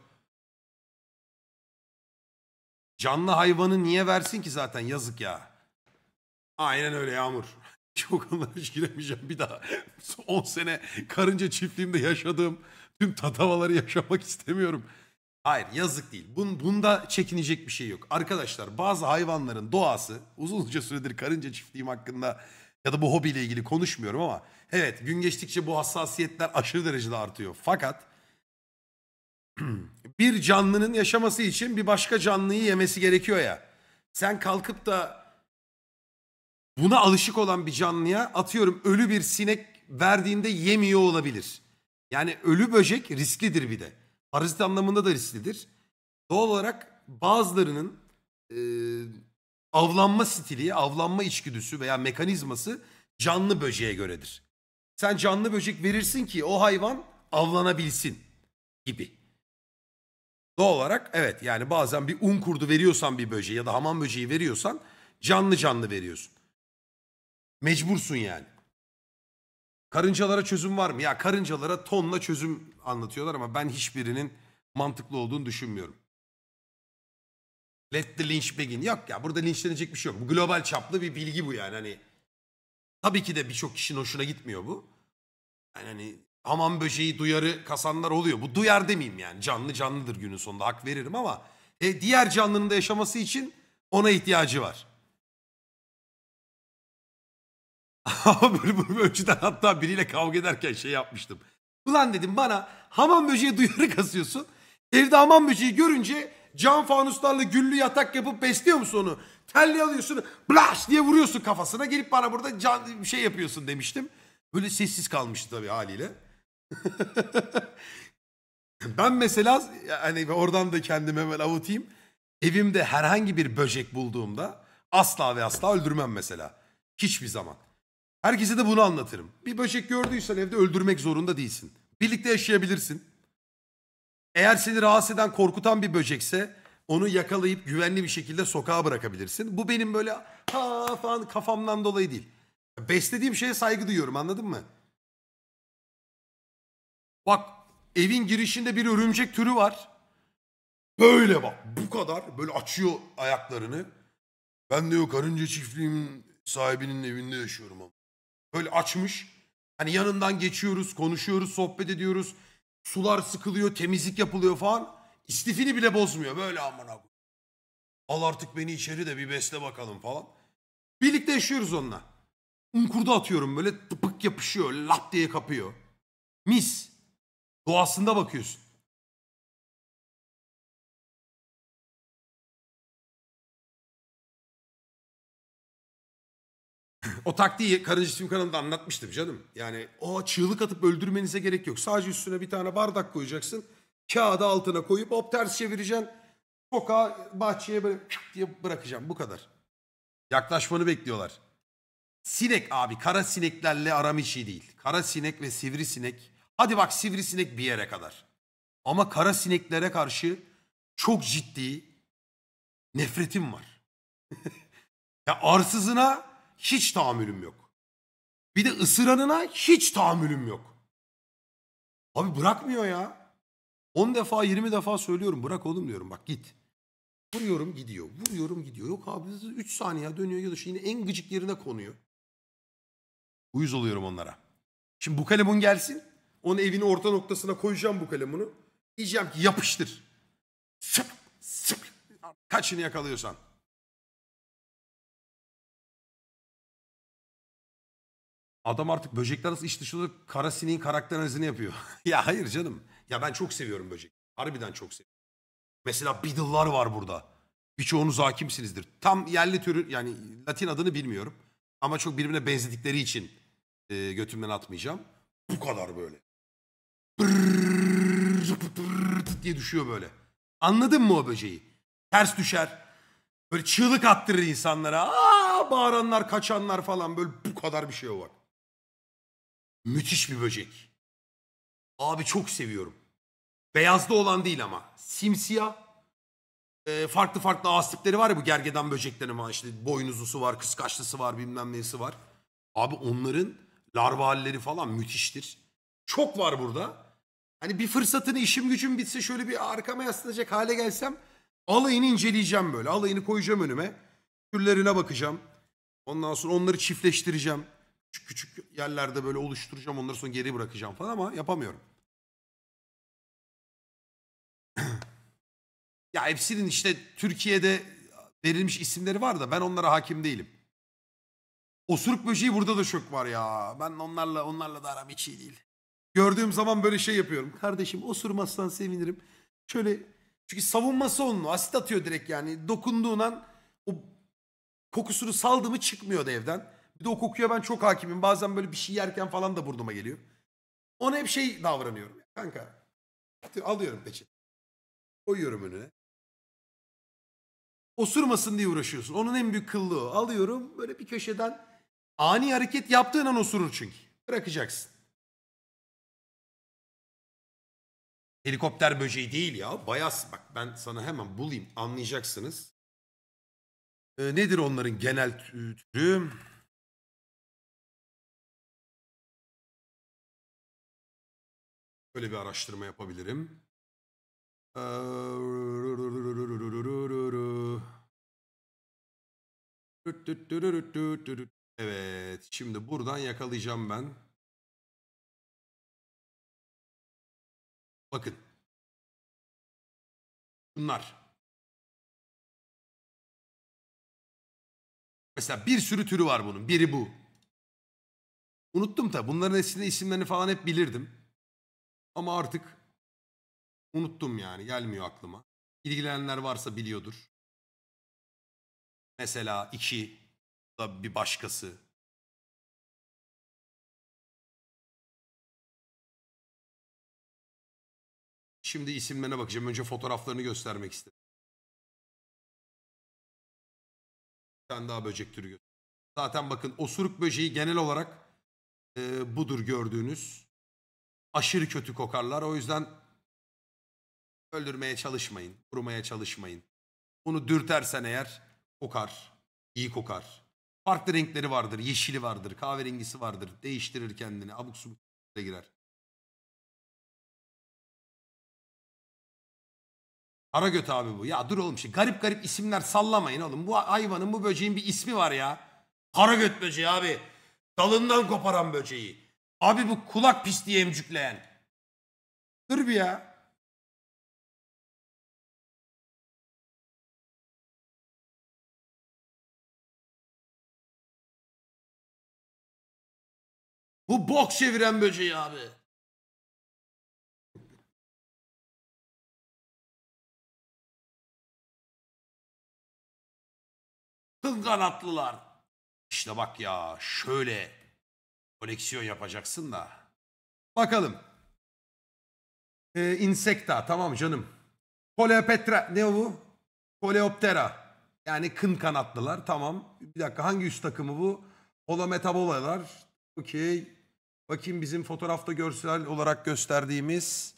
Canlı hayvanı niye versin ki zaten yazık ya. Aynen öyle Yağmur. Çok onlara hiç giremeyeceğim bir daha. 10 sene karınca çiftliğimde yaşadığım tüm tatavaları yaşamak istemiyorum. Hayır yazık değil. Bun, bunda çekinecek bir şey yok. Arkadaşlar bazı hayvanların doğası uzunca süredir karınca çiftliğim hakkında ya da bu hobiyle ilgili konuşmuyorum ama evet gün geçtikçe bu hassasiyetler aşırı derecede artıyor. Fakat bir canlının yaşaması için bir başka canlıyı yemesi gerekiyor ya. Sen kalkıp da buna alışık olan bir canlıya atıyorum ölü bir sinek verdiğinde yemiyor olabilir. Yani ölü böcek risklidir bir de. Parazit anlamında da risklidir. Doğal olarak bazılarının e, avlanma stili, avlanma içgüdüsü veya mekanizması canlı böceğe göredir. Sen canlı böcek verirsin ki o hayvan avlanabilsin gibi. Doğal olarak evet yani bazen bir un kurdu veriyorsan bir böceği ya da hamam böceği veriyorsan canlı canlı veriyorsun. Mecbursun yani. Karıncalara çözüm var mı? Ya karıncalara tonla çözüm anlatıyorlar ama ben hiçbirinin mantıklı olduğunu düşünmüyorum. Let the lynch begin. Yok ya burada linçlenecek bir şey yok. Bu global çaplı bir bilgi bu yani. Hani tabii ki de birçok kişinin hoşuna gitmiyor bu. Yani hani hamam böceği duyarı kasanlar oluyor. Bu duyar demeyeyim yani. Canlı canlıdır günün sonunda hak veririm ama e, diğer canlının da yaşaması için ona ihtiyacı var. Böyle bunu önceden hatta biriyle kavga ederken şey yapmıştım. Ulan dedim bana hamam böceği duyarı kasıyorsun. Evde hamam böceği görünce cam fanuslarla güllü yatak yapıp besliyor musun onu? Telli alıyorsun blaş diye vuruyorsun kafasına gelip bana burada can, şey yapıyorsun demiştim. Böyle sessiz kalmıştı tabii haliyle. ben mesela hani oradan da kendimi hemen avutayım. Evimde herhangi bir böcek bulduğumda asla ve asla öldürmem mesela. Hiçbir zaman. Herkese de bunu anlatırım. Bir böcek gördüysen evde öldürmek zorunda değilsin. Birlikte yaşayabilirsin. Eğer seni rahatsız eden, korkutan bir böcekse onu yakalayıp güvenli bir şekilde sokağa bırakabilirsin. Bu benim böyle ha falan kafamdan dolayı değil. Beslediğim şeye saygı duyuyorum anladın mı? Bak evin girişinde bir örümcek türü var. Böyle bak bu kadar böyle açıyor ayaklarını. Ben diyor karınca çiftliğimin sahibinin evinde yaşıyorum ama. Böyle açmış. Hani yanından geçiyoruz, konuşuyoruz, sohbet ediyoruz. Sular sıkılıyor, temizlik yapılıyor falan. İstifini bile bozmuyor. Böyle aman abi. Al artık beni içeri de bir besle bakalım falan. Birlikte yaşıyoruz onunla. Un kurdu atıyorum böyle tıpık yapışıyor. Lap diye kapıyor. Mis. Doğasında bakıyorsun. O taktiği Karınca Çiftliğim kanalında anlatmıştım canım. Yani o çığlık atıp öldürmenize gerek yok. Sadece üstüne bir tane bardak koyacaksın. Kağıdı altına koyup hop ters çevireceksin. Sokağa bahçeye böyle diye bırakacağım. Bu kadar. Yaklaşmanı bekliyorlar. Sinek abi kara sineklerle aram iyi değil. Kara sinek ve sivrisinek. Hadi bak sivrisinek bir yere kadar. Ama kara sineklere karşı çok ciddi nefretim var. ya arsızına hiç tahammülüm yok. Bir de ısıranına hiç tahammülüm yok. Abi bırakmıyor ya. 10 defa 20 defa söylüyorum bırak oğlum diyorum bak git. Vuruyorum gidiyor. Vuruyorum gidiyor. Yok abi 3 saniye dönüyor ya da yine en gıcık yerine konuyor. Uyuz oluyorum onlara. Şimdi bu kalemun gelsin. Onu evin orta noktasına koyacağım bu kalemunu. Diyeceğim ki yapıştır. Kaçını yakalıyorsan. Adam artık böcekler nasıl iş dışında kara sineğin karakter analizini yapıyor. ya hayır canım. Ya ben çok seviyorum böcek. Harbiden çok seviyorum. Mesela beetle'lar var burada. Birçoğunuz hakimsinizdir. Tam yerli türü yani Latin adını bilmiyorum. Ama çok birbirine benzedikleri için e, götümden atmayacağım. Bu kadar böyle. Diye düşüyor böyle. Anladın mı o böceği? Ters düşer. Böyle çığlık attırır insanlara. Aa, bağıranlar, kaçanlar falan böyle bu kadar bir şey var. Müthiş bir böcek. Abi çok seviyorum. Beyazda olan değil ama. Simsiyah. Ee, farklı farklı ağız tipleri var ya bu gergedan böcekleri var. İşte boynuzlusu var, kıskaçlısı var, bilmem nesi var. Abi onların larva halleri falan müthiştir. Çok var burada. Hani bir fırsatını işim gücüm bitse şöyle bir arkama yaslanacak hale gelsem alayını inceleyeceğim böyle. Alayını koyacağım önüme. Türlerine bakacağım. Ondan sonra onları çiftleştireceğim. Küçük küçük yerlerde böyle oluşturacağım. Onları sonra geri bırakacağım falan ama yapamıyorum. ya hepsinin işte Türkiye'de verilmiş isimleri var da ben onlara hakim değilim. Osuruk böceği burada da çok var ya. Ben onlarla onlarla da aram hiç iyi değil. Gördüğüm zaman böyle şey yapıyorum. Kardeşim osurmazsan sevinirim. Şöyle çünkü savunması onun. Asit atıyor direkt yani. Dokunduğun an o kokusunu saldı mı çıkmıyor da evden. Bir de o kokuya ben çok hakimim. Bazen böyle bir şey yerken falan da burnuma geliyor. Ona hep şey davranıyorum. Kanka alıyorum peçete. Koyuyorum önüne. Osurmasın diye uğraşıyorsun. Onun en büyük kıllığı. Alıyorum böyle bir köşeden ani hareket yaptığın an osurur çünkü. Bırakacaksın. Helikopter böceği değil ya. Bayas bak ben sana hemen bulayım anlayacaksınız. Ee, nedir onların genel tü- türü? Böyle bir araştırma yapabilirim. Ee, Evet, şimdi buradan yakalayacağım ben. Bakın. Bunlar. Mesela bir sürü türü var bunun. Biri bu. Unuttum tabi. Bunların eskiden isimlerini falan hep bilirdim. Ama artık unuttum yani. Gelmiyor aklıma. İlgilenenler varsa biliyordur. Mesela iki da bir başkası. Şimdi isimlerine bakacağım. Önce fotoğraflarını göstermek istedim. Bir tane daha böcek türü. Zaten bakın osuruk böceği genel olarak e, budur gördüğünüz. Aşırı kötü kokarlar. O yüzden öldürmeye çalışmayın. Vurmaya çalışmayın. Bunu dürtersen eğer kokar. iyi kokar. Farklı renkleri vardır. Yeşili vardır. Kahverengisi vardır. Değiştirir kendini. Abuk subuk girer. Karagöt abi bu. Ya dur oğlum şimdi garip garip isimler sallamayın oğlum. Bu hayvanın bu böceğin bir ismi var ya. Karagöt böceği abi. Dalından koparan böceği. Abi bu kulak pisliği emcükleyen. Dur bir ya. Bu bok çeviren böceği abi. Kıl kanatlılar. İşte bak ya şöyle koleksiyon yapacaksın da. Bakalım. Ee, Insecta tamam canım. Coleopatra ne bu? Coleoptera. Yani kın kanatlılar tamam. Bir dakika hangi üst takımı bu? Holometabolalar. Okey. Bakayım bizim fotoğrafta görsel olarak gösterdiğimiz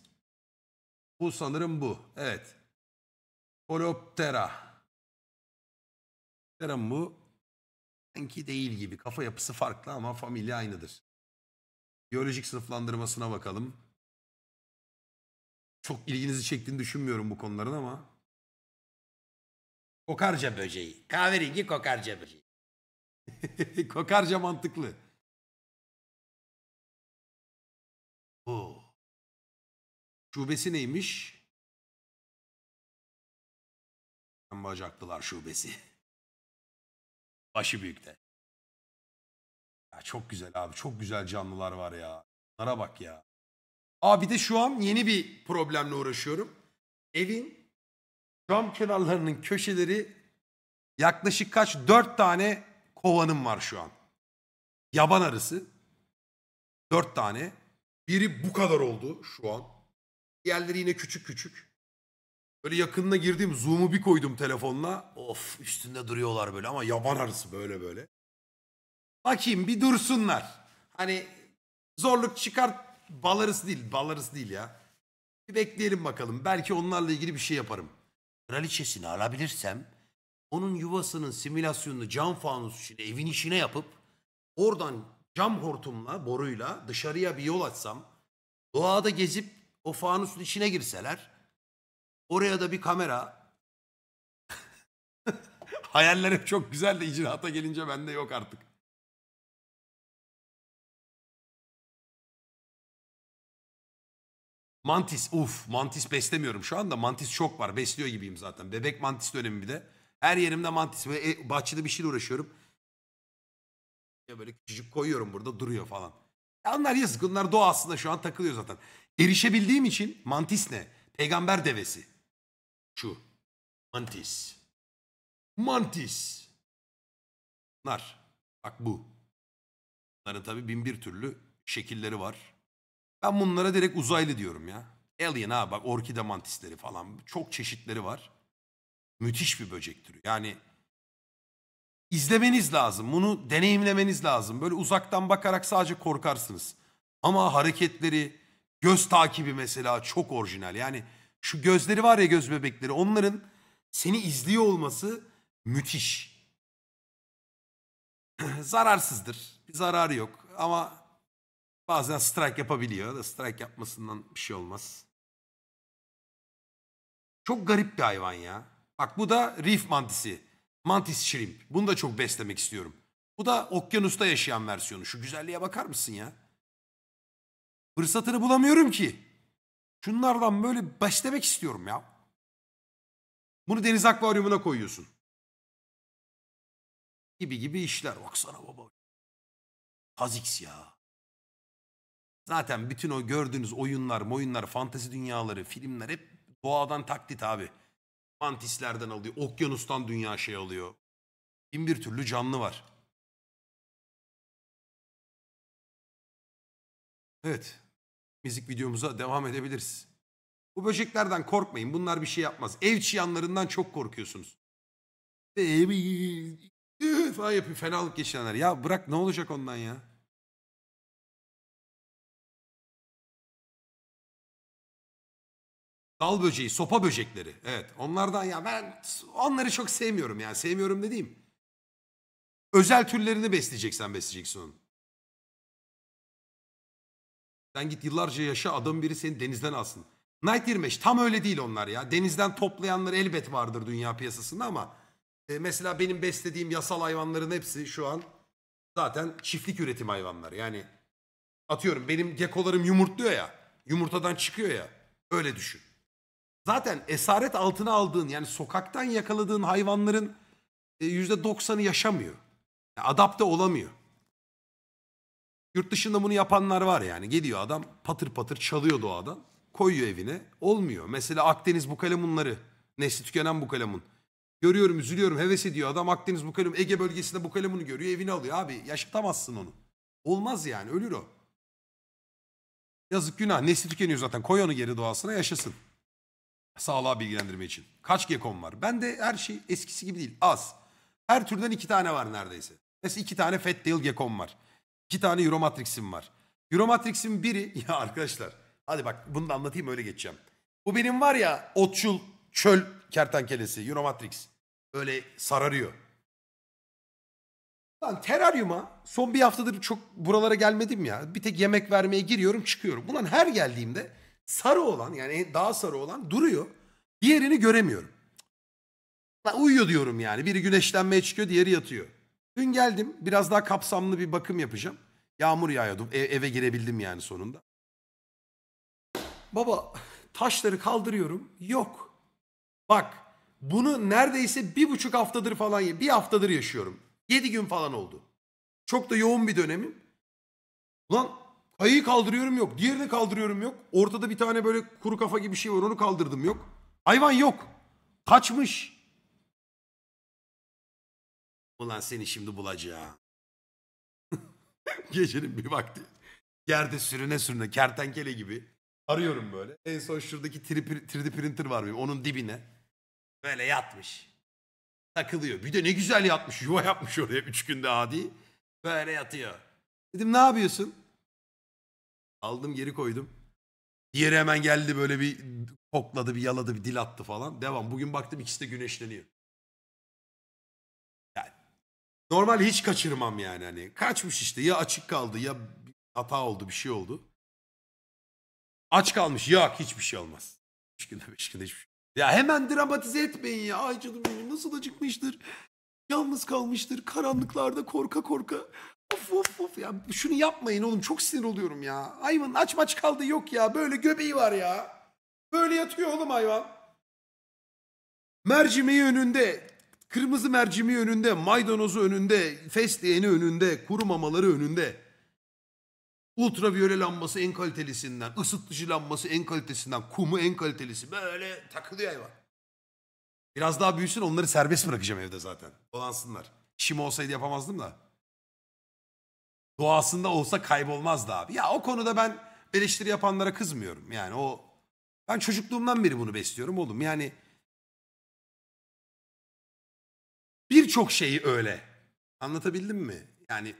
bu sanırım bu. Evet. Coleoptera. Coleoptera bu? Sanki değil gibi. Kafa yapısı farklı ama familya aynıdır. Biyolojik sınıflandırmasına bakalım. Çok ilginizi çektiğini düşünmüyorum bu konuların ama. Kokarca böceği. Kahverengi kokarca böceği. kokarca mantıklı. Oo. Şubesi neymiş? Bacaklılar şubesi. Başı büyükte. Ya çok güzel abi. Çok güzel canlılar var ya. Bunlara bak ya. Aa bir de şu an yeni bir problemle uğraşıyorum. Evin cam kenarlarının köşeleri yaklaşık kaç? Dört tane kovanım var şu an. Yaban arısı. Dört tane. Biri bu kadar oldu şu an. Diğerleri yine küçük küçük. Böyle yakınına girdiğim zoom'u bir koydum telefonla. Of üstünde duruyorlar böyle ama yaban arısı böyle böyle. Bakayım bir dursunlar. Hani zorluk çıkart bal arısı değil bal arısı değil ya. Bir bekleyelim bakalım. Belki onlarla ilgili bir şey yaparım. Kraliçesini alabilirsem onun yuvasının simülasyonunu cam fanus içine evin içine yapıp oradan cam hortumla boruyla dışarıya bir yol açsam doğada gezip o fanusun içine girseler oraya da bir kamera hayallerim çok güzel de icraata gelince bende yok artık. Mantis. Uf mantis beslemiyorum şu anda. Mantis çok var. Besliyor gibiyim zaten. Bebek mantis dönemi bir de. Her yerimde mantis. Ve e, bahçede bir şeyle uğraşıyorum. Ya böyle küçücük koyuyorum burada duruyor falan. Ya onlar yazık. Onlar doğasında şu an takılıyor zaten. Erişebildiğim için mantis ne? Peygamber devesi. Şu. Mantis. Mantis. Bunlar. Bak bu. Bunların tabii bin bir türlü şekilleri var. Ben bunlara direkt uzaylı diyorum ya. Alien ha bak orkide mantisleri falan. Çok çeşitleri var. Müthiş bir böcek türü. Yani izlemeniz lazım. Bunu deneyimlemeniz lazım. Böyle uzaktan bakarak sadece korkarsınız. Ama hareketleri, göz takibi mesela çok orijinal. Yani şu gözleri var ya göz bebekleri onların seni izliyor olması müthiş. Zararsızdır. Bir zararı yok ama Bazen strike yapabiliyor da strike yapmasından bir şey olmaz. Çok garip bir hayvan ya. Bak bu da reef mantisi. Mantis shrimp. Bunu da çok beslemek istiyorum. Bu da okyanusta yaşayan versiyonu. Şu güzelliğe bakar mısın ya? Fırsatını bulamıyorum ki. Şunlardan böyle beslemek istiyorum ya. Bunu deniz akvaryumuna koyuyorsun. Gibi gibi işler. Baksana baba. Kazix ya. Zaten bütün o gördüğünüz oyunlar, oyunlar, fantezi dünyaları, filmler hep doğadan taklit abi. Mantislerden alıyor, okyanustan dünya şey alıyor. Bin bir türlü canlı var. Evet. Müzik videomuza devam edebiliriz. Bu böceklerden korkmayın. Bunlar bir şey yapmaz. Ev çıyanlarından çok korkuyorsunuz. falan yapıyor fenalık geçirenler. Ya bırak ne olacak ondan ya? Dal böceği, sopa böcekleri. Evet onlardan ya ben onları çok sevmiyorum yani. Sevmiyorum dediğim. Özel türlerini besleyeceksen besleyeceksin onu. Sen git yıllarca yaşa adam biri seni denizden alsın. Night 25 tam öyle değil onlar ya. Denizden toplayanlar elbet vardır dünya piyasasında ama e, mesela benim beslediğim yasal hayvanların hepsi şu an zaten çiftlik üretim hayvanları. Yani atıyorum benim gekolarım yumurtluyor ya. Yumurtadan çıkıyor ya. Öyle düşün. Zaten esaret altına aldığın yani sokaktan yakaladığın hayvanların e, yüzde doksanı yaşamıyor. Adapte olamıyor. Yurt dışında bunu yapanlar var yani. Geliyor adam patır patır çalıyor doğadan. Koyuyor evine. Olmuyor. Mesela Akdeniz bukalemunları. Nesli tükenen bukalemun. Görüyorum üzülüyorum heves ediyor adam Akdeniz bukalemun Ege bölgesinde bukalemunu görüyor evine alıyor abi. Yaşatamazsın onu. Olmaz yani ölür o. Yazık günah. Nesli tükeniyor zaten. Koy onu geri doğasına yaşasın. Sağlığa bilgilendirme için. Kaç gekon var? Ben de her şey eskisi gibi değil. Az. Her türden iki tane var neredeyse. Mesela iki tane Fat Tail gekon var. İki tane Euromatrix'im var. Euromatrix'in biri... Ya arkadaşlar hadi bak bunu da anlatayım öyle geçeceğim. Bu benim var ya otçul çöl kertenkelesi Euromatrix. Öyle sararıyor. Lan teraryuma son bir haftadır çok buralara gelmedim ya. Bir tek yemek vermeye giriyorum çıkıyorum. Ulan her geldiğimde sarı olan yani daha sarı olan duruyor. Diğerini göremiyorum. Lan uyuyor diyorum yani. Biri güneşlenmeye çıkıyor diğeri yatıyor. Dün geldim biraz daha kapsamlı bir bakım yapacağım. Yağmur yağıyordu. E- eve girebildim yani sonunda. Baba taşları kaldırıyorum. Yok. Bak Bunu neredeyse bir buçuk haftadır falan, bir haftadır yaşıyorum. Yedi gün falan oldu. Çok da yoğun bir dönemim. Ulan kayıyı kaldırıyorum yok. Diğerini kaldırıyorum yok. Ortada bir tane böyle kuru kafa gibi bir şey var onu kaldırdım yok. Hayvan yok. Kaçmış. Ulan seni şimdi bulacağım. Gecenin bir vakti. Yerde sürüne sürüne kertenkele gibi. Arıyorum böyle. En son şuradaki 3D printer var benim. Onun dibine. Böyle yatmış. Takılıyor. Bir de ne güzel yatmış. Yuva yapmış oraya üç günde adi. Böyle yatıyor. Dedim ne yapıyorsun? Aldım geri koydum. Diğeri hemen geldi böyle bir kokladı bir yaladı bir dil attı falan. Devam. Bugün baktım ikisi de güneşleniyor. Yani normal hiç kaçırmam yani hani. Kaçmış işte ya açık kaldı ya hata oldu bir şey oldu. Aç kalmış yok hiçbir şey olmaz. Üç günde beş günde hiçbir şey. Ya hemen dramatize etmeyin ya. Ay canım benim nasıl acıkmıştır. Yalnız kalmıştır karanlıklarda korka korka. Of of of ya şunu yapmayın oğlum çok sinir oluyorum ya. Hayvan aç maç kaldı yok ya böyle göbeği var ya. Böyle yatıyor oğlum hayvan. Mercimeği önünde, kırmızı mercimeği önünde, maydanozu önünde, fesleğeni önünde, kuru mamaları önünde. Ultraviyole lambası en kalitelisinden, ısıtıcı lambası en kalitesinden, kumu en kalitelisi. Böyle takılıyor hayvan. Biraz daha büyüsün onları serbest bırakacağım evde zaten. Dolansınlar. İşim olsaydı yapamazdım da. Doğasında olsa kaybolmazdı abi. Ya o konuda ben eleştiri yapanlara kızmıyorum. Yani o ben çocukluğumdan beri bunu besliyorum oğlum. Yani birçok şeyi öyle. Anlatabildim mi? Yani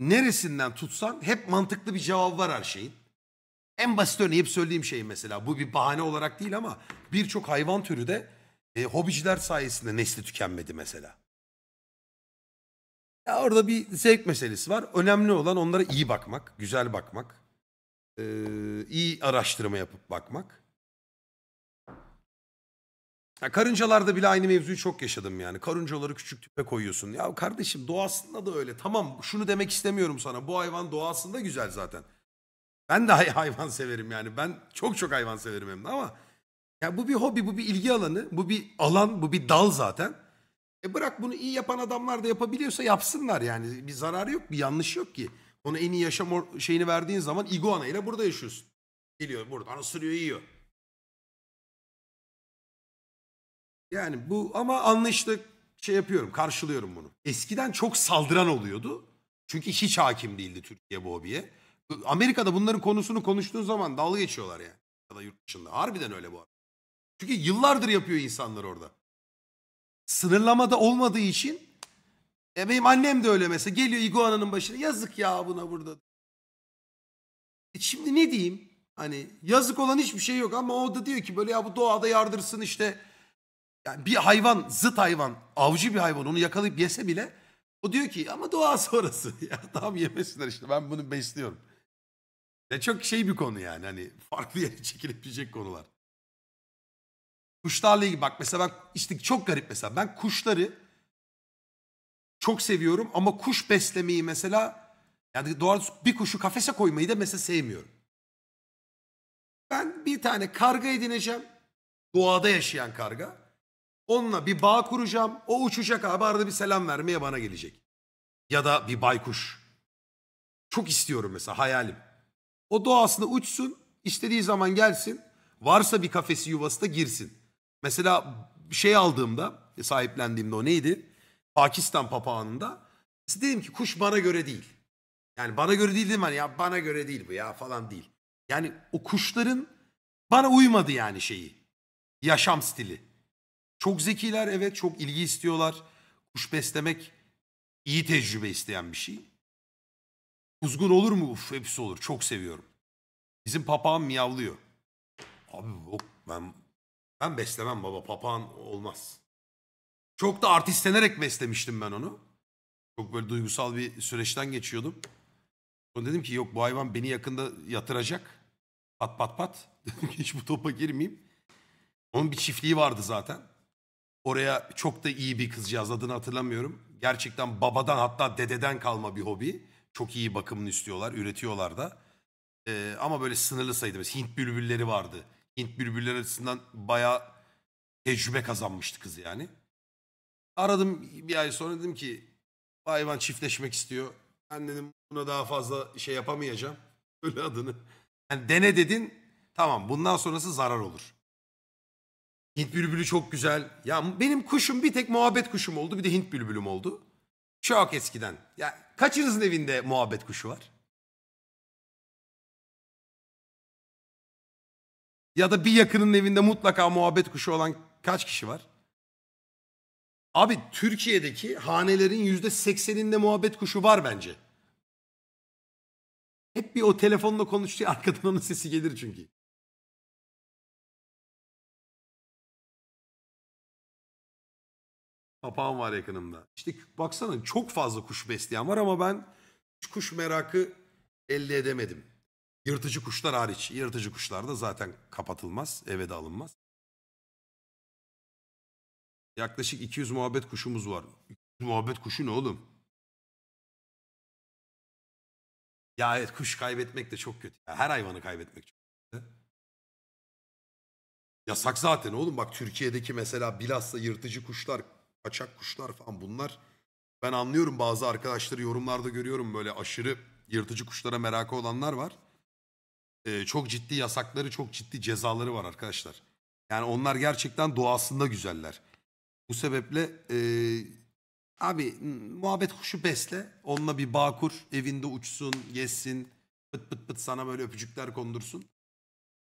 neresinden tutsan hep mantıklı bir cevap var her şeyin. En basit örneği hep söylediğim şey mesela. Bu bir bahane olarak değil ama birçok hayvan türü de e, hobiciler sayesinde nesli tükenmedi mesela. Ya orada bir zevk meselesi var. Önemli olan onlara iyi bakmak, güzel bakmak. e, iyi araştırma yapıp bakmak. Ya karıncalarda bile aynı mevzuyu çok yaşadım yani. Karıncaları küçük tüpe koyuyorsun. Ya kardeşim doğasında da öyle. Tamam şunu demek istemiyorum sana. Bu hayvan doğasında güzel zaten. Ben de hay- hayvan severim yani. Ben çok çok hayvan severim hem de ama ya bu bir hobi, bu bir ilgi alanı, bu bir alan, bu bir dal zaten. E bırak bunu iyi yapan adamlar da yapabiliyorsa yapsınlar yani. Bir zararı yok, bir yanlış yok ki. Ona en iyi yaşam şeyini verdiğin zaman iguana ile burada yaşıyorsun. Geliyor buradan ısırıyor, yiyor. Yani bu ama anlayışla şey yapıyorum, karşılıyorum bunu. Eskiden çok saldıran oluyordu. Çünkü hiç hakim değildi Türkiye bu hobiye. Amerika'da bunların konusunu konuştuğun zaman dalga geçiyorlar yani. Ya da yurt dışında. Harbiden öyle bu arada. Çünkü yıllardır yapıyor insanlar orada. Sınırlamada olmadığı için e benim annem de öyle mesela. Geliyor iguananın başına. Yazık ya buna burada. E şimdi ne diyeyim? Hani yazık olan hiçbir şey yok ama o da diyor ki böyle ya bu doğada yardırsın işte. Yani bir hayvan, zıt hayvan, avcı bir hayvan onu yakalayıp yese bile o diyor ki ama doğa sonrası. ya tamam yemesinler işte ben bunu besliyorum. Ya çok şey bir konu yani hani farklı yere çekilebilecek konular. Kuşlarla ilgili bak mesela ben işte çok garip mesela ben kuşları çok seviyorum ama kuş beslemeyi mesela yani doğrusu bir kuşu kafese koymayı da mesela sevmiyorum. Ben bir tane karga edineceğim. Doğada yaşayan karga. Onunla bir bağ kuracağım. O uçacak abi arada bir selam vermeye bana gelecek. Ya da bir baykuş. Çok istiyorum mesela hayalim. O doğasında uçsun, istediği zaman gelsin. Varsa bir kafesi yuvası da girsin. Mesela şey aldığımda, sahiplendiğimde o neydi? Pakistan papağanında. Dedim ki kuş bana göre değil. Yani bana göre değil dedim hani ya bana göre değil bu ya falan değil. Yani o kuşların bana uymadı yani şeyi. Yaşam stili. Çok zekiler evet çok ilgi istiyorlar. Kuş beslemek iyi tecrübe isteyen bir şey. Kuzgun olur mu? Uf hepsi olur. Çok seviyorum. Bizim papağan miyavlıyor. Abi yok ben ben beslemem baba. Papağan olmaz. Çok da artistlenerek beslemiştim ben onu. Çok böyle duygusal bir süreçten geçiyordum. Sonra dedim ki yok bu hayvan beni yakında yatıracak. Pat pat pat. Dedim ki hiç bu topa girmeyeyim. Onun bir çiftliği vardı zaten. Oraya çok da iyi bir kızcağız adını hatırlamıyorum. Gerçekten babadan hatta dededen kalma bir hobi. Çok iyi bakımını istiyorlar, üretiyorlar da. Ee, ama böyle sınırlı sayıda. Mesela Hint bülbülleri vardı. Hint bülbülleri açısından bayağı Tecrübe kazanmıştı kız yani. Aradım bir ay sonra dedim ki hayvan çiftleşmek istiyor. Ben dedim buna daha fazla şey yapamayacağım. Öyle adını. Yani dene dedin tamam bundan sonrası zarar olur. Hint bülbülü çok güzel. Ya benim kuşum bir tek muhabbet kuşum oldu bir de Hint bülbülüm oldu. Çok eskiden. Ya kaçınızın evinde muhabbet kuşu var? Ya da bir yakının evinde mutlaka muhabbet kuşu olan kaç kişi var? Abi Türkiye'deki hanelerin yüzde sekseninde muhabbet kuşu var bence. Hep bir o telefonla konuştuğu arkadan onun sesi gelir çünkü. Papağan var yakınımda. İşte baksana çok fazla kuş besleyen var ama ben kuş merakı elde edemedim. Yırtıcı kuşlar hariç. Yırtıcı kuşlar da zaten kapatılmaz, eve de alınmaz. Yaklaşık 200 muhabbet kuşumuz var. 200 muhabbet kuşu ne oğlum? Ya evet kuş kaybetmek de çok kötü. Ya, her hayvanı kaybetmek çok kötü. Yasak zaten oğlum. Bak Türkiye'deki mesela bilhassa yırtıcı kuşlar, kaçak kuşlar falan bunlar. Ben anlıyorum bazı arkadaşları yorumlarda görüyorum böyle aşırı yırtıcı kuşlara merakı olanlar var. Ee, çok ciddi yasakları, çok ciddi cezaları var arkadaşlar. Yani onlar gerçekten doğasında güzeller. Bu sebeple eee, abi muhabbet kuşu besle. Onunla bir bağ kur. Evinde uçsun, gezsin. Pıt pıt pıt sana böyle öpücükler kondursun.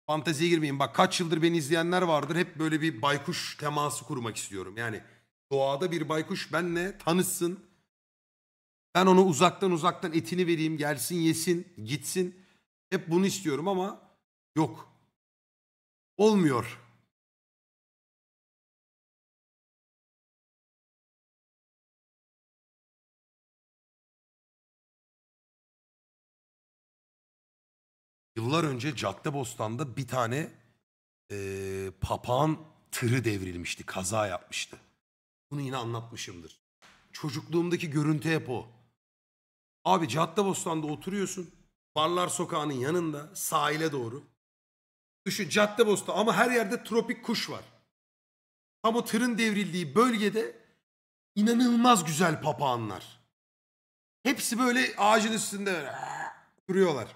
Fanteziye girmeyin. Bak kaç yıldır beni izleyenler vardır. Hep böyle bir baykuş teması kurmak istiyorum. Yani doğada bir baykuş benle tanışsın. Ben onu uzaktan uzaktan etini vereyim. Gelsin yesin, gitsin. Hep bunu istiyorum ama yok. Olmuyor. Yıllar önce Caddebostan'da bir tane eee papağan tırı devrilmişti. Kaza yapmıştı. Bunu yine anlatmışımdır. Çocukluğumdaki görüntü hep o. Abi Caddebostan'da oturuyorsun. Barlar Sokağı'nın yanında sahile doğru. Düşün Caddebostan ama her yerde tropik kuş var. Tam o tırın devrildiği bölgede inanılmaz güzel papağanlar. Hepsi böyle ağacın üstünde böyle duruyorlar.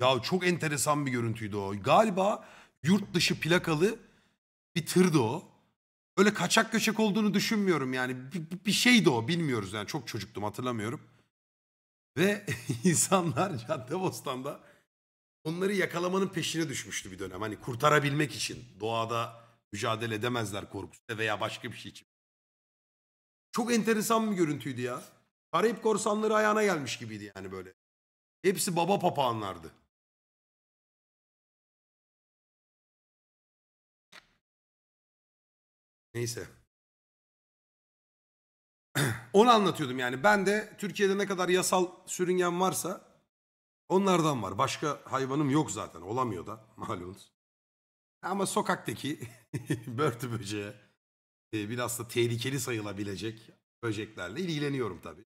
Ya çok enteresan bir görüntüydü o. Galiba yurt dışı plakalı bir tırdı o. Öyle kaçak göçek olduğunu düşünmüyorum yani. Bir, bir- şeydi o bilmiyoruz yani. Çok çocuktum hatırlamıyorum. Ve insanlar Caddebostan'da onları yakalamanın peşine düşmüştü bir dönem. Hani kurtarabilmek için doğada mücadele edemezler korkusuyla veya başka bir şey için. Çok enteresan bir görüntüydü ya. Karayip korsanları ayağına gelmiş gibiydi yani böyle. Hepsi baba papağanlardı. Neyse. Onu anlatıyordum yani. Ben de Türkiye'de ne kadar yasal sürüngen varsa onlardan var. Başka hayvanım yok zaten. Olamıyor da malumunuz. Ama sokaktaki börtü böceği e, biraz da tehlikeli sayılabilecek böceklerle ilgileniyorum tabii.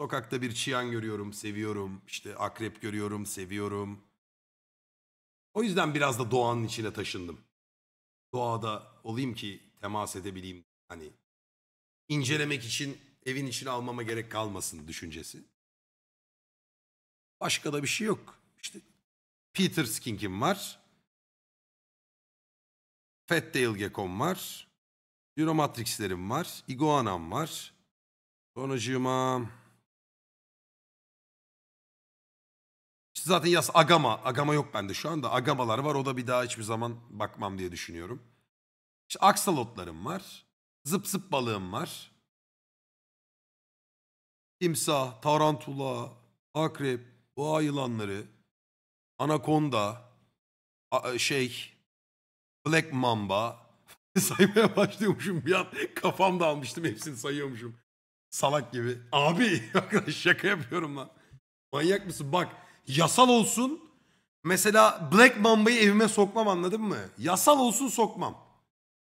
Sokakta bir çiyan görüyorum, seviyorum. İşte akrep görüyorum, seviyorum. O yüzden biraz da doğanın içine taşındım. Doğada olayım ki temas edebileyim. Hani incelemek için evin içine almama gerek kalmasın düşüncesi. Başka da bir şey yok. İşte Peter Skink'im var. Fat Tail Gecko'm var. Euromatrix'lerim var. Iguana'm var. Sonracığıma... Zaten yaz agama. Agama yok bende şu anda. Agamalar var. O da bir daha hiçbir zaman bakmam diye düşünüyorum. İşte aksalotlarım var. Zıp zıp balığım var. Timsah, tarantula, akrep, boğa yılanları, anakonda, a- şey, black mamba. Saymaya başlıyormuşum bir an. Kafamda almıştım hepsini sayıyormuşum. Salak gibi. Abi arkadaş şaka yapıyorum lan. Manyak mısın? Bak yasal olsun. Mesela Black Mamba'yı evime sokmam anladın mı? Yasal olsun sokmam.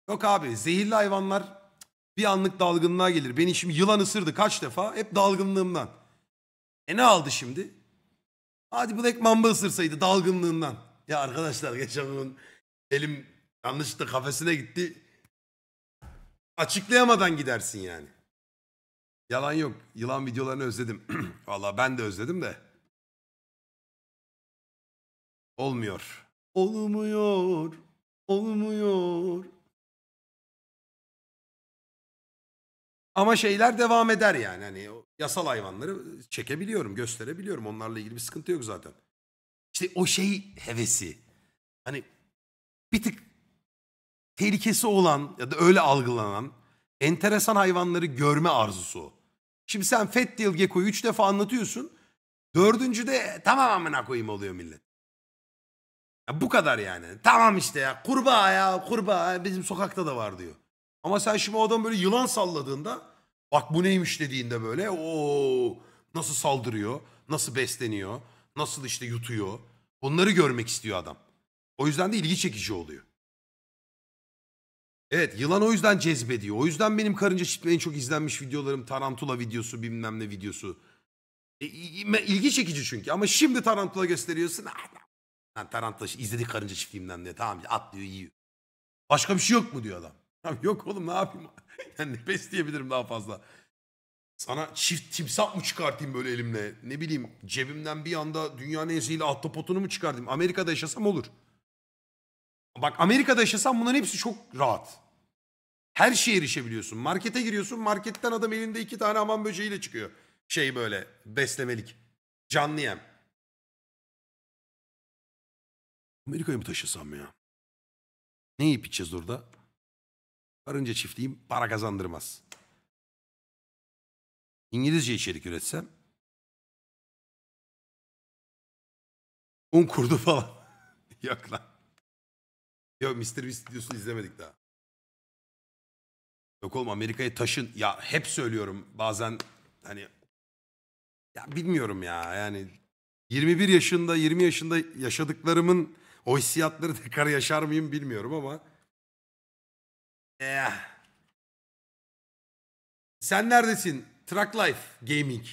Yok abi zehirli hayvanlar bir anlık dalgınlığa gelir. Beni şimdi yılan ısırdı kaç defa hep dalgınlığımdan. E ne aldı şimdi? Hadi Black Mamba ısırsaydı dalgınlığından. Ya arkadaşlar geçen gün elim Yanlışlıkla kafesine gitti. Açıklayamadan gidersin yani. Yalan yok. Yılan videolarını özledim. Vallahi ben de özledim de. Olmuyor. Olmuyor. Olmuyor. Ama şeyler devam eder yani. Hani yasal hayvanları çekebiliyorum, gösterebiliyorum. Onlarla ilgili bir sıkıntı yok zaten. İşte o şey hevesi. Hani bir tık tehlikesi olan ya da öyle algılanan enteresan hayvanları görme arzusu. Şimdi sen Fethiye Gecko'yu üç defa anlatıyorsun. Dördüncüde tamam amına koyayım oluyor millet. Ya bu kadar yani. Tamam işte ya kurbağa ya kurbağa bizim sokakta da var diyor. Ama sen şimdi o adam böyle yılan salladığında bak bu neymiş dediğinde böyle o nasıl saldırıyor, nasıl besleniyor, nasıl işte yutuyor. Bunları görmek istiyor adam. O yüzden de ilgi çekici oluyor. Evet yılan o yüzden cezbediyor. O yüzden benim karınca çiftliği en çok izlenmiş videolarım tarantula videosu bilmem ne videosu. E, ilgi çekici çünkü ama şimdi tarantula gösteriyorsun. Ah, Lan tarantula izledik karınca çiftliğimden diye tamam atlıyor yiyor. Başka bir şey yok mu diyor adam. Yok oğlum ne yapayım? yani ne besleyebilirim daha fazla? Sana çift timsah mı çıkartayım böyle elimle? Ne bileyim cebimden bir anda dünyanın en zehirli ahtapotunu mu çıkartayım? Amerika'da yaşasam olur. Bak Amerika'da yaşasam bunların hepsi çok rahat. Her şeye erişebiliyorsun. Markete giriyorsun marketten adam elinde iki tane aman böceğiyle çıkıyor. Şey böyle beslemelik. Canlı yem. Amerika'ya mı taşısam ya? Ne yiyip içeceğiz orada? Karınca çiftliğim para kazandırmaz. İngilizce içerik üretsem. Un kurdu falan. Yok lan. Yok Mr. Beast videosunu izlemedik daha. Yok oğlum Amerika'ya taşın. Ya hep söylüyorum bazen hani ya bilmiyorum ya yani 21 yaşında 20 yaşında yaşadıklarımın o hissiyatları tekrar yaşar mıyım bilmiyorum ama eh. Sen neredesin? Truck Life Gaming.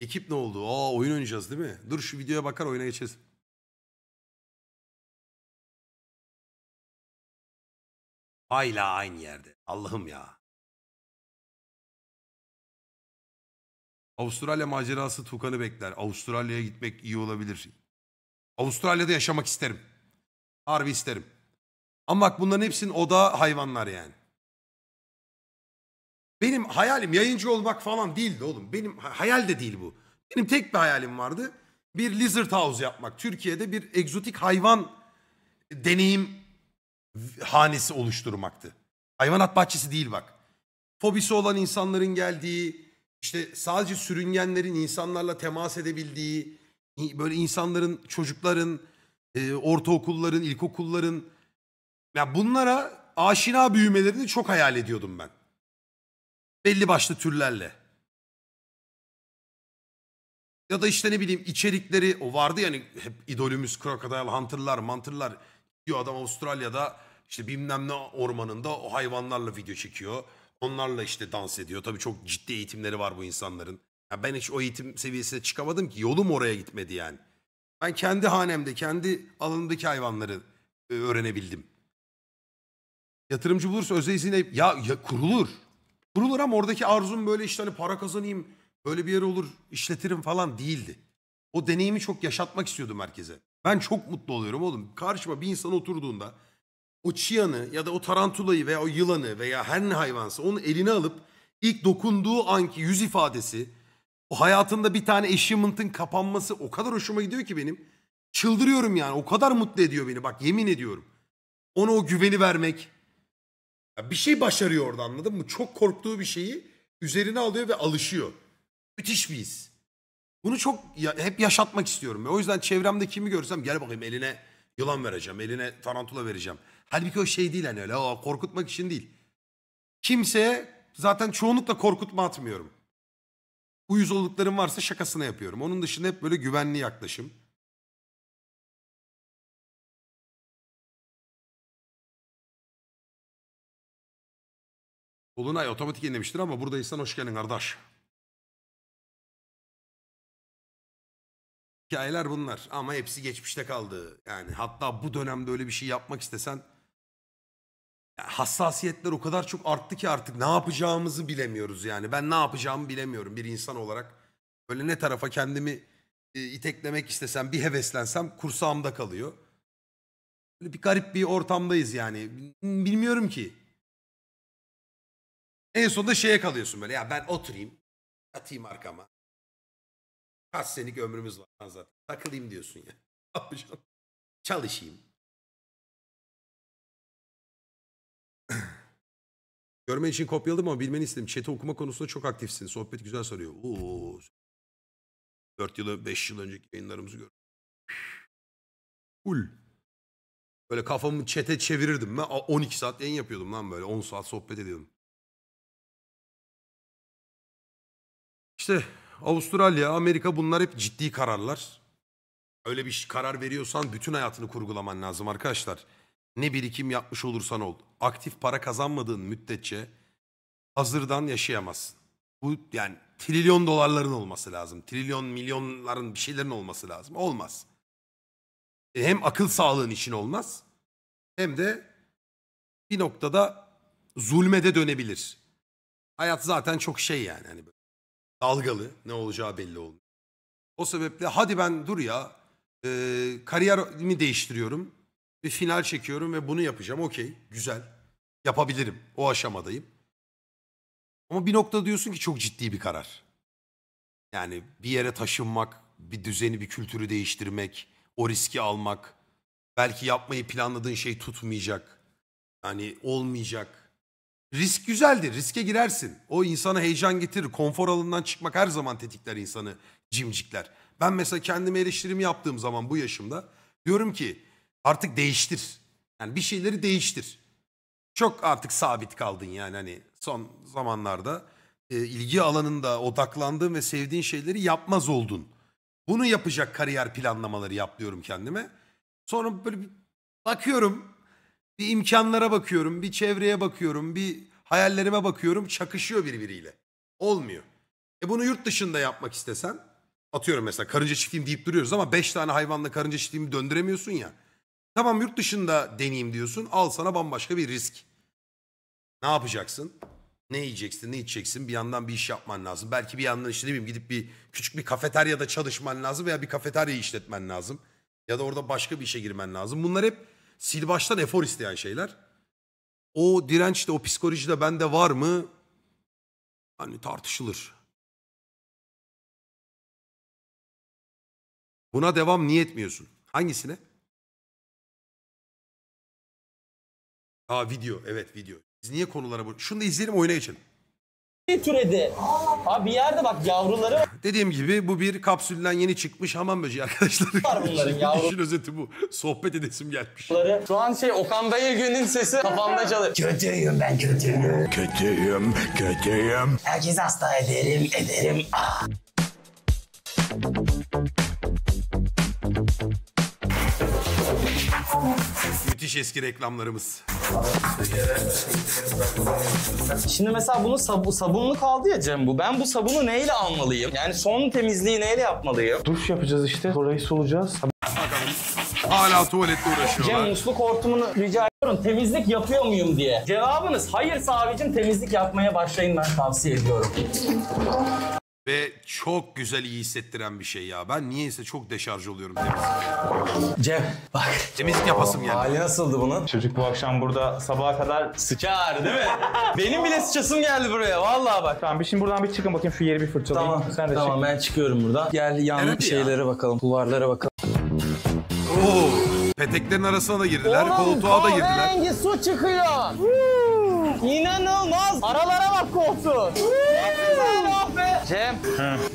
Ekip ne oldu? Aa oyun oynayacağız değil mi? Dur şu videoya bakar oyuna geçeceğiz. Hala aynı yerde. Allah'ım ya. Avustralya macerası Tukan'ı bekler. Avustralya'ya gitmek iyi olabilir. Avustralya'da yaşamak isterim. Harbi isterim. Ama bak bunların hepsinin oda hayvanlar yani. Benim hayalim yayıncı olmak falan değildi oğlum. Benim ha- hayal de değil bu. Benim tek bir hayalim vardı. Bir lizard house yapmak. Türkiye'de bir egzotik hayvan deneyim hanesi oluşturmaktı. Hayvanat bahçesi değil bak. Fobisi olan insanların geldiği, işte sadece sürüngenlerin insanlarla temas edebildiği, böyle insanların, çocukların, e, ortaokulların, ilkokulların ya bunlara aşina büyümelerini çok hayal ediyordum ben. Belli başlı türlerle. Ya da işte ne bileyim içerikleri o vardı yani hep idolümüz Crocodile Hunter'lar, mantırlar. Diyor adam Avustralya'da işte bilmem ne ormanında o hayvanlarla video çekiyor. Onlarla işte dans ediyor. Tabii çok ciddi eğitimleri var bu insanların. Ya ben hiç o eğitim seviyesine çıkamadım ki. Yolum oraya gitmedi yani. Ben kendi hanemde, kendi alanımdaki hayvanları e, öğrenebildim. Yatırımcı bulursa özel izine ya, ya kurulur. Kurulur ama oradaki arzum böyle işte hani para kazanayım, böyle bir yer olur, işletirim falan değildi. O deneyimi çok yaşatmak istiyordum herkese. Ben çok mutlu oluyorum oğlum. Karşıma bir insan oturduğunda o çiyanı ya da o tarantulayı veya o yılanı veya her ne hayvansa onu eline alıp ilk dokunduğu anki yüz ifadesi o hayatında bir tane achievement'ın kapanması o kadar hoşuma gidiyor ki benim. Çıldırıyorum yani. O kadar mutlu ediyor beni. Bak yemin ediyorum. Ona o güveni vermek. Ya bir şey başarıyor orada anladın mı? Çok korktuğu bir şeyi üzerine alıyor ve alışıyor. Müthiş bir his. Bunu çok ya- hep yaşatmak istiyorum. O yüzden çevremde kimi görsem gel bakayım eline yılan vereceğim, eline tarantula vereceğim. Halbuki o şey değil hani öyle o korkutmak için değil. Kimseye zaten çoğunlukla korkutma atmıyorum. Uyuz olduklarım varsa şakasına yapıyorum. Onun dışında hep böyle güvenli yaklaşım. Dolunay otomatik yenilemiştir ama buradaysan hoş geldin kardeş. Hikayeler bunlar ama hepsi geçmişte kaldı. Yani hatta bu dönemde öyle bir şey yapmak istesen hassasiyetler o kadar çok arttı ki artık ne yapacağımızı bilemiyoruz yani. Ben ne yapacağımı bilemiyorum bir insan olarak. Böyle ne tarafa kendimi e, iteklemek istesem, bir heveslensem kursağımda kalıyor. Böyle bir garip bir ortamdayız yani. Bilmiyorum ki. En sonunda şeye kalıyorsun böyle ya ben oturayım, atayım arkama. Kaç senelik ömrümüz var zaten. Takılayım diyorsun ya. Yapacağım? Çalışayım. Görmen için kopyaladım ama bilmeni istedim. Chat'i okuma konusunda çok aktifsin. Sohbet güzel sarıyor. Oo. 4 yıl, 5 yıl önceki yayınlarımızı gör. Full. Böyle kafamı chat'e çevirirdim ben. A- 12 saat yayın yapıyordum lan böyle. 10 saat sohbet ediyordum. İşte Avustralya, Amerika bunlar hep ciddi kararlar. Öyle bir karar veriyorsan bütün hayatını kurgulaman lazım arkadaşlar. Ne birikim yapmış olursan ol. Aktif para kazanmadığın müddetçe hazırdan yaşayamazsın. Bu yani trilyon dolarların olması lazım. Trilyon milyonların bir şeylerin olması lazım. Olmaz. E, hem akıl sağlığın için olmaz hem de bir noktada zulme de dönebilir. Hayat zaten çok şey yani hani böyle dalgalı ne olacağı belli olmuyor. O sebeple hadi ben dur ya e, kariyerimi değiştiriyorum. Bir final çekiyorum ve bunu yapacağım. Okey güzel yapabilirim o aşamadayım. Ama bir noktada diyorsun ki çok ciddi bir karar. Yani bir yere taşınmak, bir düzeni, bir kültürü değiştirmek, o riski almak. Belki yapmayı planladığın şey tutmayacak. Yani olmayacak. Risk güzeldir. Riske girersin. O insana heyecan getirir. Konfor alanından çıkmak her zaman tetikler insanı cimcikler. Ben mesela kendime eleştirimi yaptığım zaman bu yaşımda diyorum ki artık değiştir. Yani bir şeyleri değiştir. Çok artık sabit kaldın yani hani son zamanlarda e, ilgi alanında odaklandığın ve sevdiğin şeyleri yapmaz oldun. Bunu yapacak kariyer planlamaları yap diyorum kendime. Sonra böyle bir bakıyorum. Bir imkanlara bakıyorum, bir çevreye bakıyorum, bir hayallerime bakıyorum. Çakışıyor birbiriyle. Olmuyor. E bunu yurt dışında yapmak istesen, atıyorum mesela karınca çiftliğim deyip duruyoruz ama 5 tane hayvanla karınca çiftliğimi döndüremiyorsun ya. Tamam yurt dışında deneyeyim diyorsun. Al sana bambaşka bir risk. Ne yapacaksın? Ne yiyeceksin, ne içeceksin? Bir yandan bir iş yapman lazım. Belki bir yandan işte ne bileyim gidip bir küçük bir kafeteryada çalışman lazım veya bir kafeteryayı işletmen lazım. Ya da orada başka bir işe girmen lazım. Bunlar hep sil baştan efor isteyen şeyler. O direnç de o psikoloji de bende var mı? Hani tartışılır. Buna devam niye etmiyorsun? Hangisine? Aa video. Evet video. Biz niye konulara bu? Şunu da izleyelim oyuna geçelim. türedi. Abi bir yerde bak yavruları Dediğim gibi bu bir kapsülden yeni çıkmış hamam böceği arkadaşlar. Var bunların yavru- İşin özeti bu. Sohbet edesim gelmiş. Şu an şey Okan Bayülgen'in sesi kafamda çalıyor. Kötüyüm ben kötüyüm. Kötüyüm, kötüyüm. Herkes hasta ederim, ederim. Ah. Müthiş eski reklamlarımız. Şimdi mesela bunu sab- sabunlu kaldı ya Cem bu. Ben bu sabunu neyle almalıyım? Yani son temizliği neyle yapmalıyım? Duş yapacağız işte. Orayı solacağız. Hala tuvaletle Cem uğraşıyorlar. musluk hortumunu rica ediyorum. Temizlik yapıyor muyum diye. Cevabınız hayırsa abicim temizlik yapmaya başlayın ben tavsiye ediyorum. Ve çok güzel iyi hissettiren bir şey ya. Ben niyeyse çok deşarj oluyorum temizlik. Cem bak. Temizlik yapasım geldi. Hali nasıldı bunun? Çocuk bu akşam burada sabaha kadar... Sıçar değil mi? Benim bile sıçasım geldi buraya vallahi bak. Tamam bir şimdi buradan bir çıkın bakayım şu yeri bir fırçalayayım. Tamam, Sen de tamam çık. ben çıkıyorum buradan. Gel yan Evet ya. şeylere bakalım, duvarlara bakalım. Oo, peteklerin arasına da girdiler. koltuğa da girdiler. kahverengi su çıkıyor. İnanılmaz. Aralara bak koltuğun. Cem,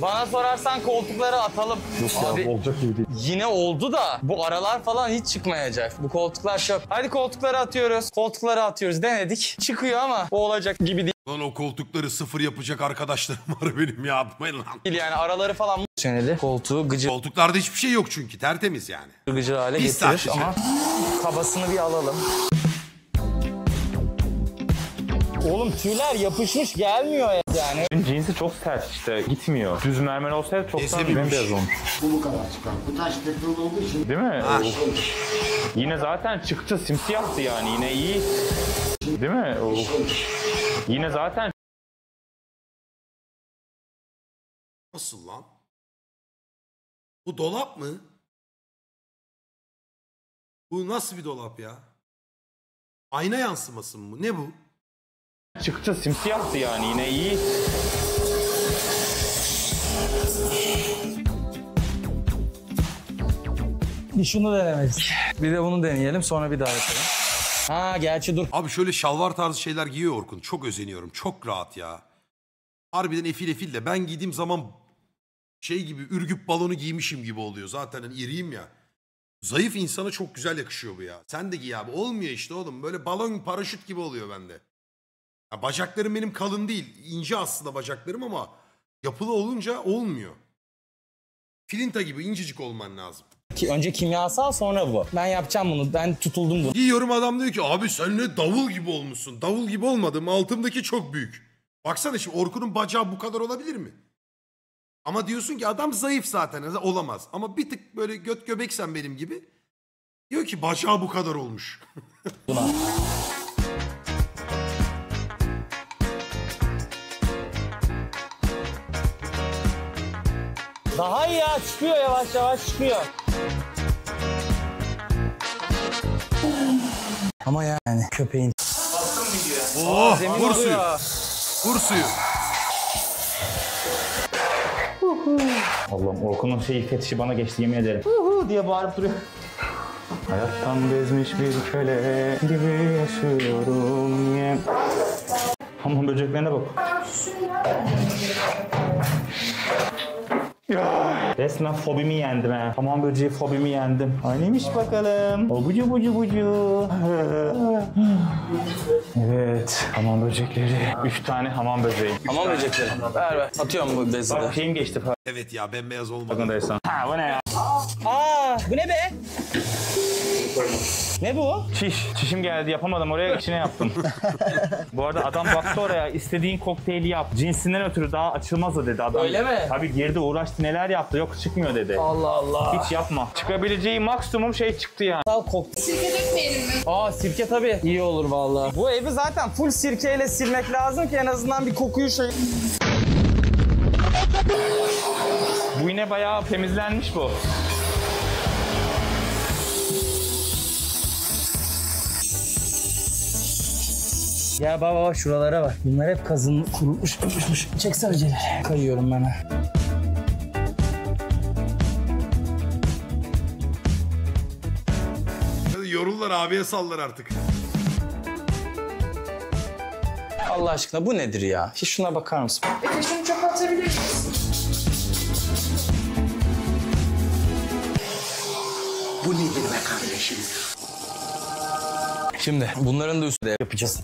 bana sorarsan koltukları atalım. Abi, Olacak gibi değil. yine oldu da bu aralar falan hiç çıkmayacak. Bu koltuklar çöp. Hadi koltukları atıyoruz. Koltukları atıyoruz. Denedik. Çıkıyor ama o olacak gibi Lan o koltukları sıfır yapacak arkadaşlarım var benim ya atmayın lan. değil yani. Araları falan senedi. Koltuğu gıcır Koltuklarda hiçbir şey yok çünkü tertemiz yani. gıcır hale Pis getirir tartışma. ama kabasını bir alalım. Oğlum tüyler yapışmış gelmiyor yani. Cinsi çok sert işte gitmiyor. Düz mermer olsaydı çoktan Kesilmiş. bembeyaz olmuş. Bu bu kadar çıkan. Bu taş petrol olduğu için Değil mi? Ah. Yine zaten çıktı simsiyahtı yani yine iyi. Değil mi? Of. Yine zaten Nasıl lan? Bu dolap mı? Bu nasıl bir dolap ya? Ayna yansıması mı? bu? Ne bu? Çıktı simsiyahtı yani yine iyi. Bir şunu denemedik. Bir de bunu deneyelim sonra bir daha yapalım. Ha gerçi dur. Abi şöyle şalvar tarzı şeyler giyiyor Orkun. Çok özeniyorum. Çok rahat ya. Harbiden efil efil de ben giydiğim zaman şey gibi ürgüp balonu giymişim gibi oluyor. Zaten hani iriyim ya. Zayıf insana çok güzel yakışıyor bu ya. Sen de giy abi. Olmuyor işte oğlum. Böyle balon paraşüt gibi oluyor bende. Ya bacaklarım benim kalın değil. İnce aslında bacaklarım ama yapılı olunca olmuyor. Filinta gibi incecik olman lazım. Ki önce kimyasal sonra bu. Ben yapacağım bunu. Ben tutuldum bunu. Giyiyorum adam diyor ki abi sen ne davul gibi olmuşsun. Davul gibi olmadım altımdaki çok büyük. Baksana şimdi Orkun'un bacağı bu kadar olabilir mi? Ama diyorsun ki adam zayıf zaten olamaz. Ama bir tık böyle göt göbeksen benim gibi. Diyor ki bacağı bu kadar olmuş. Daha iyi ya çıkıyor yavaş yavaş çıkıyor. Ama yani köpeğin Oh zemin vur suyu. oluyor. Vur suyu. Allah'ım Orkun'un şey fetişi bana geçti yemin ederim. Uhu diye bağırıp duruyor. Hayattan bezmiş bir köle gibi yaşıyorum ye. Hamam böceklerine bak. Resmen fobimi yendim ha. Hamam böceği fobimi yendim. Ay neymiş bakalım. O bucu bucu bucu. Evet, hamam böcekleri. Üç tane hamam böceği. Hamam böcekleri. Ver ver. Atıyorum bu bezi de. Bak şeyim geçti Evet ya bembeyaz olmadı. farkındaysan. Ha bu ne ya? Aa bu ne be? Ne bu? Çiş. Çişim geldi yapamadım oraya içine yaptım. Bu arada adam baktı oraya istediğin kokteyli yap. Cinsinden ötürü daha açılmaz o dedi adam. Öyle mi? Tabii girdi uğraştı neler yaptı yok çıkmıyor dedi. Allah Allah. Hiç yapma. Çıkabileceği maksimum şey çıktı yani. Sal kok. Sirke dökmeyelim mi? Aa sirke tabii. İyi olur vallahi. Bu evi zaten full sirkeyle silmek lazım ki en azından bir kokuyu şey... Bu yine bayağı temizlenmiş bu. Ya baba baba şuralara bak. Bunlar hep kazın kurulmuş kurulmuş. Çeksene Celal. Kayıyorum ben. ha. Yorullar abiye sallar artık. Allah aşkına bu nedir ya? Hiç şuna bakar mısın? Efe şunu çöpe atabilir bu nedir be kardeşim? Şimdi bunların da üstüne yapacağız.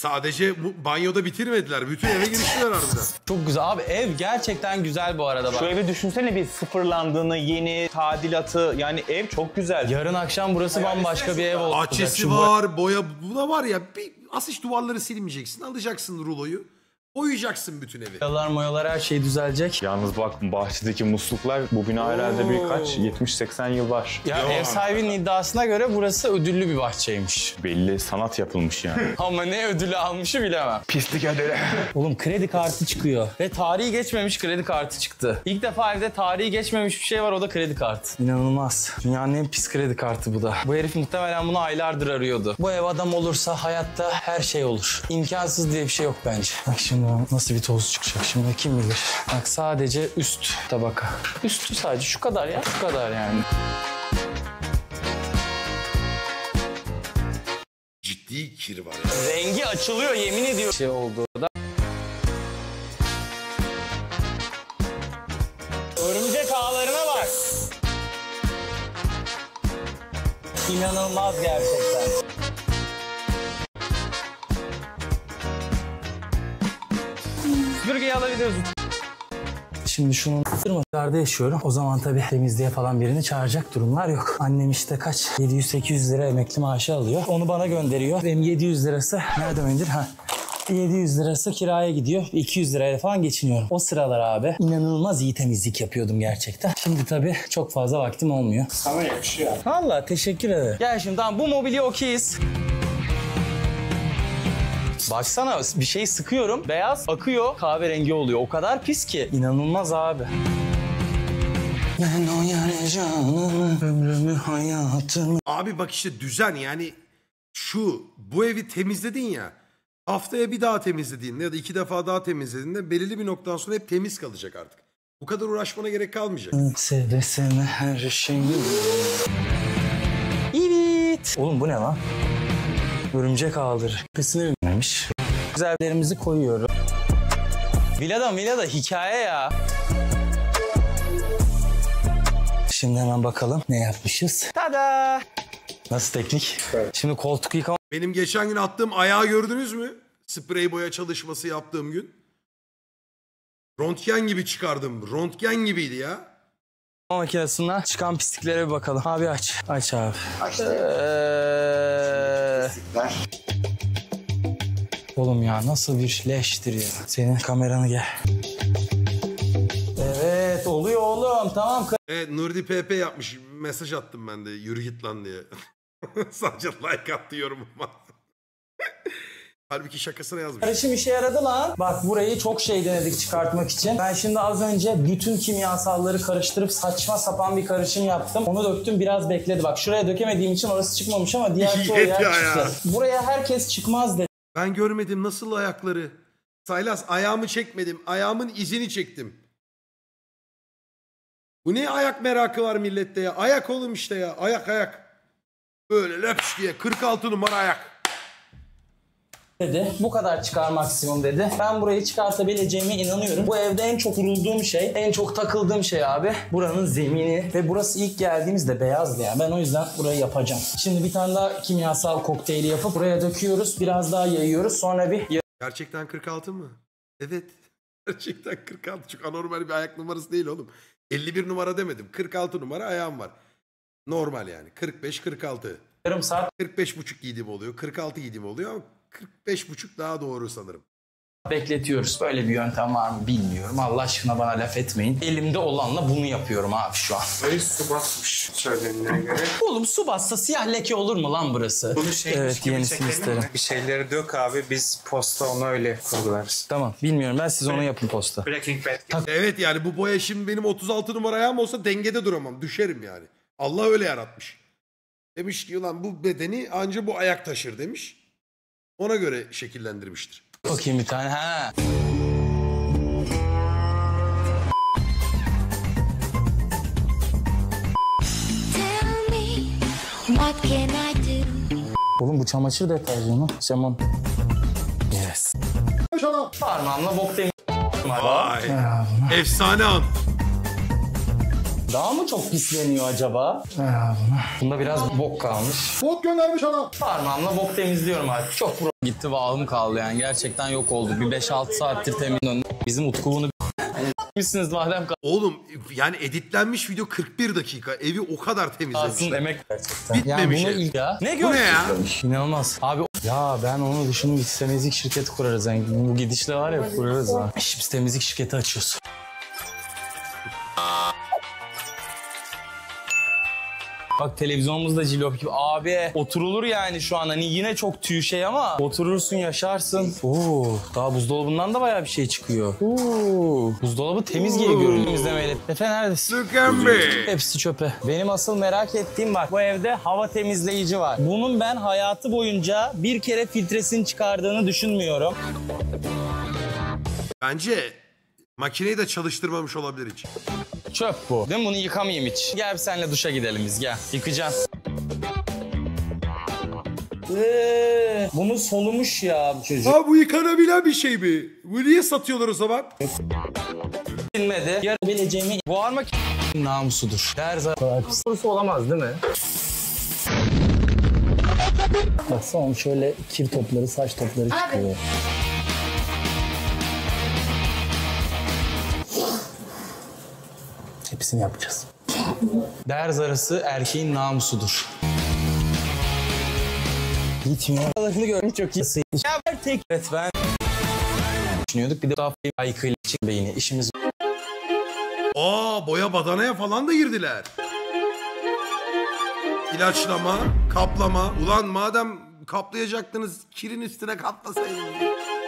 Sadece bu banyoda bitirmediler. Bütün eve giriştiler harbiden. Çok güzel. Abi ev gerçekten güzel bu arada bak. Şu evi düşünsene bir sıfırlandığını, yeni tadilatı yani ev çok güzel. Yarın akşam burası bambaşka bir ev olacak. Bahçesi Şu var, boya bu da var ya. Bir asış duvarları silmeyeceksin. Alacaksın ruloyu. Boyayacaksın bütün evi. Boyalar moyalar her şey düzelecek. Yalnız bak bahçedeki musluklar bu bina herhalde birkaç 70-80 yıl var. Ya ev sahibinin iddiasına göre burası ödüllü bir bahçeymiş. Belli sanat yapılmış yani. Ama ne ödülü almışı bilemem. Pislik ödülü. Oğlum kredi kartı çıkıyor. Ve tarihi geçmemiş kredi kartı çıktı. İlk defa evde tarihi geçmemiş bir şey var o da kredi kartı. İnanılmaz. Dünyanın en pis kredi kartı bu da. Bu herif muhtemelen bunu aylardır arıyordu. Bu ev adam olursa hayatta her şey olur. İmkansız diye bir şey yok bence. Bak şimdi nasıl bir toz çıkacak şimdi kim bilir. Bak sadece üst tabaka. Üstü sadece şu kadar ya. Şu kadar yani. Ciddi kir var ya. Rengi açılıyor yemin ediyorum. Şey oldu da. Örümcek ağlarına bak. İnanılmaz gerçekten. Süpürgeyi alabiliriz. Şimdi şunun Kırmalarda yaşıyorum. O zaman tabii temizliğe falan birini çağıracak durumlar yok. Annem işte kaç? 700-800 lira emekli maaşı alıyor. Onu bana gönderiyor. Benim 700 lirası nerede mendil? Ha. 700 lirası kiraya gidiyor. 200 liraya falan geçiniyorum. O sıralar abi inanılmaz iyi temizlik yapıyordum gerçekten. Şimdi tabii çok fazla vaktim olmuyor. Sana yakışıyor. Valla teşekkür ederim. Gel şimdi tamam bu mobilya okeyiz. Baksana bir şey sıkıyorum. Beyaz akıyor kahverengi oluyor. O kadar pis ki. İnanılmaz abi. Ben oynayacağım ömrümü hayatımı. Abi bak işte düzen yani şu bu evi temizledin ya haftaya bir daha temizlediğinde ya da iki defa daha temizlediğinde belirli bir noktadan sonra hep temiz kalacak artık. Bu kadar uğraşmana gerek kalmayacak. Seve seve her şeyi. Evet. Oğlum bu ne lan? Örümcek ağları. Pesine binmemiş. Güzellerimizi koyuyorum. Villada Villada hikaye ya. Şimdi hemen bakalım ne yapmışız. Tada. Nasıl teknik? Şimdi koltuk yıkama Benim geçen gün attığım ayağı gördünüz mü? Sprey boya çalışması yaptığım gün. Röntgen gibi çıkardım. Röntgen gibiydi ya. makinesinden çıkan pisliklere bir bakalım. Abi aç. Aç abi. Açtı. Ee, Oğlum ya nasıl bir leştir ya. Senin kameranı gel. Evet oluyor oğlum tamam. Evet Nurdi PP yapmış. Mesaj attım ben de yürü git lan diye. Sadece like attı yorumuma. Halbuki şakasına yazmış. Karışım işe yaradı lan. Bak burayı çok şey denedik çıkartmak için. Ben şimdi az önce bütün kimyasalları karıştırıp saçma sapan bir karışım yaptım. Onu döktüm biraz bekledi. Bak şuraya dökemediğim için orası çıkmamış ama diğer çoğu yer ya çıktı. ya. Buraya herkes çıkmaz dedi. Ben görmedim nasıl ayakları. Saylas ayağımı çekmedim. Ayağımın izini çektim. Bu ne ayak merakı var millette ya. Ayak oğlum işte ya. Ayak ayak. Böyle löpş diye 46 numara ayak. Dedi. Bu kadar çıkar maksimum dedi. Ben burayı çıkartabileceğime inanıyorum. Bu evde en çok vurulduğum şey, en çok takıldığım şey abi buranın zemini ve burası ilk geldiğimizde beyazdı ya. Ben o yüzden burayı yapacağım. Şimdi bir tane daha kimyasal kokteyli yapıp buraya döküyoruz. Biraz daha yayıyoruz. Sonra bir Gerçekten 46 mı? Evet. Gerçekten 46. Çok anormal bir ayak numarası değil oğlum. 51 numara demedim. 46 numara ayağım var. Normal yani. 45-46. yarım saat 45 buçuk giydiğim oluyor. 46 giydiğim oluyor ama 45 buçuk daha doğru sanırım. bekletiyoruz. Böyle bir yöntem var mı bilmiyorum. Allah aşkına bana laf etmeyin. Elimde olanla bunu yapıyorum abi şu an. Böyle su basmış söylenene göre. Oğlum su bassa siyah leke olur mu lan burası? Bunu şeymiş Evet, gibi yenisini çekelim isterim. Bir şeyleri dök abi biz posta onu öyle kurgularız. Tamam bilmiyorum ben siz onu yapın posta. Breaking Bad gibi. Evet yani bu boya şimdi benim 36 numara ayağım olsa dengede duramam. Düşerim yani. Allah öyle yaratmış. Demiş ki ulan bu bedeni anca bu ayak taşır demiş. Ona göre şekillendirmiştir. Bakayım bir tane. Ha. Oğlum bu çamaşır deterjanı. Şamon. Yes. Parmağımla bok demi- Vay. Efsane an. Daha mı çok pisleniyor acaba? Bunda biraz bok kalmış. Bot göndermiş adam. Parmağımla bok temizliyorum artık. Çok pro. Gitti vahım kaldı yani. Gerçekten yok oldu. Bir 5-6 saattir temiz. Bizim Utku bunu misiniz madem Oğlum yani editlenmiş video 41 dakika. Evi o kadar temizlemişler. emek gerçekten. Bitmemiş yani bunu ev. ilk ya. Ne Bu ne ya? İnanılmaz. Abi ya ben onu düşündüm biz temizlik şirketi kurarız. Yani bu gidişle var ya kurarız ha. Şş, biz temizlik şirketi açıyoruz. Bak televizyonumuzda cillop gibi. Abi oturulur yani şu an. Hani yine çok tüy şey ama oturursun yaşarsın. Oo, daha buzdolabından da bayağı bir şey çıkıyor. Oo, buzdolabı temiz gibi görünüyor temizlemeyle. Efe neredesin? Süken Bey. Hepsi çöpe. Benim asıl merak ettiğim bak bu evde hava temizleyici var. Bunun ben hayatı boyunca bir kere filtresini çıkardığını düşünmüyorum. Bence makineyi de çalıştırmamış olabilir hiç. Çöp bu. Değil mi? Bunu yıkamayayım hiç. Gel bir senle duşa gidelim biz gel. Yıkayacağız. Ee, bunu solumuş ya bu çocuk. Ha bu yıkanabilen bir şey mi? Bu niye satıyorlar o zaman? Bilmedi. Yarabileceğimi makinesi namusudur. Her zaman sorusu olamaz değil mi? Baksana şöyle kir topları, saç topları çıkıyor. Hepsini yapacağız. Derz arası erkeğin namusudur. Gitmiyor. Aralarını görmek çok iyi. Ya ben tek evet ben düşünüyorduk. Bir de daha aykıyla çık beyni. İşimiz Aa boya badanaya falan da girdiler. İlaçlama, kaplama. Ulan madem kaplayacaktınız kirin üstüne kaplasaydınız.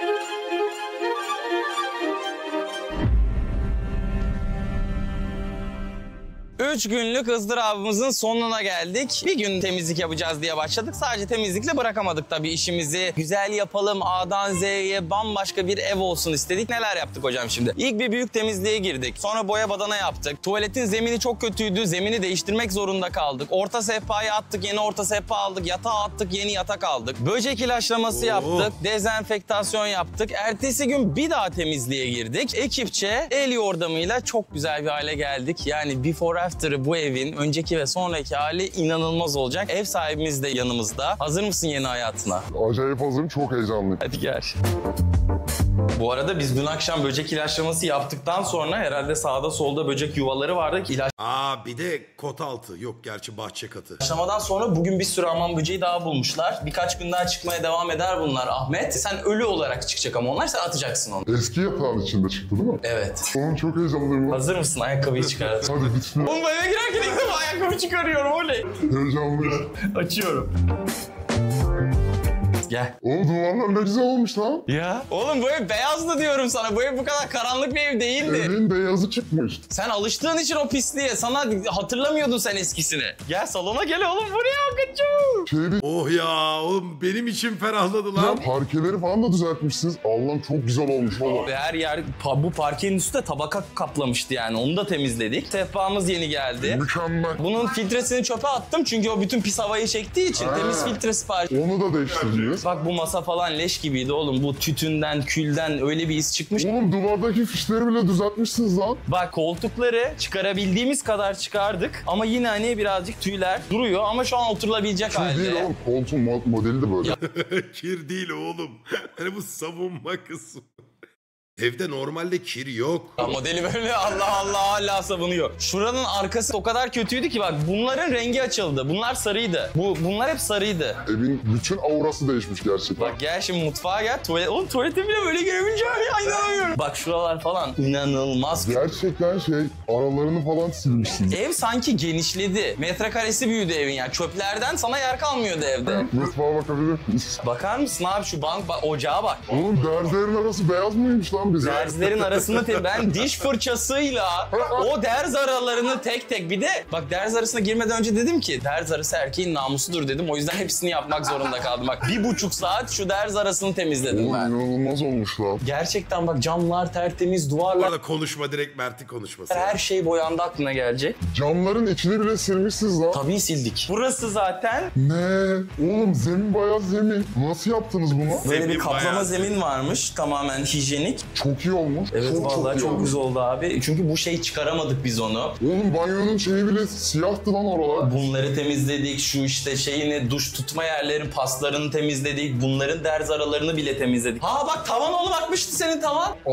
Üç günlük ızdırabımızın sonuna geldik. Bir gün temizlik yapacağız diye başladık. Sadece temizlikle bırakamadık tabii işimizi. Güzel yapalım A'dan Z'ye bambaşka bir ev olsun istedik. Neler yaptık hocam şimdi? İlk bir büyük temizliğe girdik. Sonra boya badana yaptık. Tuvaletin zemini çok kötüydü. Zemini değiştirmek zorunda kaldık. Orta sehpayı attık. Yeni orta sehpa aldık. Yatağı attık. Yeni yatak aldık. Böcek ilaçlaması Oo. yaptık. Dezenfektasyon yaptık. Ertesi gün bir daha temizliğe girdik. Ekipçe el yordamıyla çok güzel bir hale geldik. Yani before after'ı bu evin önceki ve sonraki hali inanılmaz olacak. Ev sahibimiz de yanımızda. Hazır mısın yeni hayatına? Acayip hazırım, çok heyecanlıyım. Hadi gel. Bu arada biz dün akşam böcek ilaçlaması yaptıktan sonra herhalde sağda solda böcek yuvaları vardı. Aa bir de kot altı. Yok gerçi bahçe katı. İlaçlamadan sonra bugün bir sürü aman böceği daha bulmuşlar. Birkaç gün daha çıkmaya devam eder bunlar Ahmet. Sen ölü olarak çıkacak ama onlar sen atacaksın onu. Eski yatağın içinde çıktı değil mi? Evet. Oğlum çok heyecanlıyım lan. Hazır mısın? Ayakkabıyı çıkart. Hadi bitsin. Oğlum bu eve girerken ilk defa ayakkabı çıkarıyorum oley. Heyecanlıyım. Açıyorum. Gel. Oğlum duvarlar ne güzel olmuş lan. Ya. Oğlum bu ev beyazdı diyorum sana. Bu ev bu kadar karanlık bir ev değildi. Evin beyazı çıkmış. Sen alıştığın için o pisliğe. Sana hatırlamıyordun sen eskisini. Gel salona gel oğlum buraya kaçıyor. Şey bir Oh ya oğlum benim için ferahladı lan. parkeleri falan da düzeltmişsiniz. Allah'ım çok güzel olmuş valla. Ve her yer bu parkenin üstü de tabaka kaplamıştı yani. Onu da temizledik. Sehpamız yeni geldi. Mükemmel. Bunun filtresini çöpe attım çünkü o bütün pis havayı çektiği için Ha. temiz filtre sipariş. Onu da değiştirdiniz. Bak bu masa falan leş gibiydi oğlum. Bu tütünden, külden öyle bir iz çıkmış. Oğlum duvardaki fişleri bile düzeltmişsiniz lan. Bak koltukları çıkarabildiğimiz kadar çıkardık. Ama yine hani birazcık tüyler duruyor ama şu an oturulabilecek değil halde. oğlum koltuğun mo- modeli de böyle. kir değil oğlum. Hani bu savunma kısmı. Evde normalde kir yok. Ya modeli böyle Allah Allah hala savunuyor. Şuranın arkası o kadar kötüydü ki bak bunların rengi açıldı. Bunlar sarıydı. Bu bunlar hep sarıydı. Evin bütün aurası değişmiş gerçekten. Bak gel şimdi mutfağa gel. Tuvalet, oğlum tuvalete bile böyle girebileceğim ya inanamıyorum. Bak şuralar falan inanılmaz. Gerçekten şey aralarını falan silmişsiniz. Ev sanki genişledi. Metrekaresi büyüdü evin ya. Çöplerden sana yer kalmıyordu evde. Mutfağa bakabilir miyiz? Bakar mısın abi şu bank bak, ocağa bak. Oğlum derzlerin arası beyaz mıymış lan bize? Derzlerin arasını te- ben diş fırçasıyla o derz aralarını tek tek bir de bak derz arasına girmeden önce dedim ki derz arası erkeğin namusudur dedim. O yüzden hepsini yapmak zorunda kaldım. Bak bir buçuk saat şu derz arasını temizledim ben. inanılmaz olmuş lan. Gerçekten bak camlar tertemiz, Bu duvarlar arada konuşma direkt Mert'in konuşması. her şey boyandı aklına gelecek. Camların içini bile silmişsiniz lan. Tabii sildik. Burası zaten Ne? Oğlum zemin bayağı zemin. Nasıl yaptınız bunu? böyle bir kaplama bayağı- zemin varmış. Tamamen hijyenik. Çok iyi olmuş. Evet çok, vallahi çok, olmuş. güzel oldu abi. Çünkü bu şey çıkaramadık biz onu. Oğlum banyonun şeyi bile siyahtı lan oralar. Bunları temizledik. Şu işte şeyini duş tutma yerlerin paslarını temizledik. Bunların derz aralarını bile temizledik. Ha bak tavan oğlum bakmıştı senin tavan. Aa,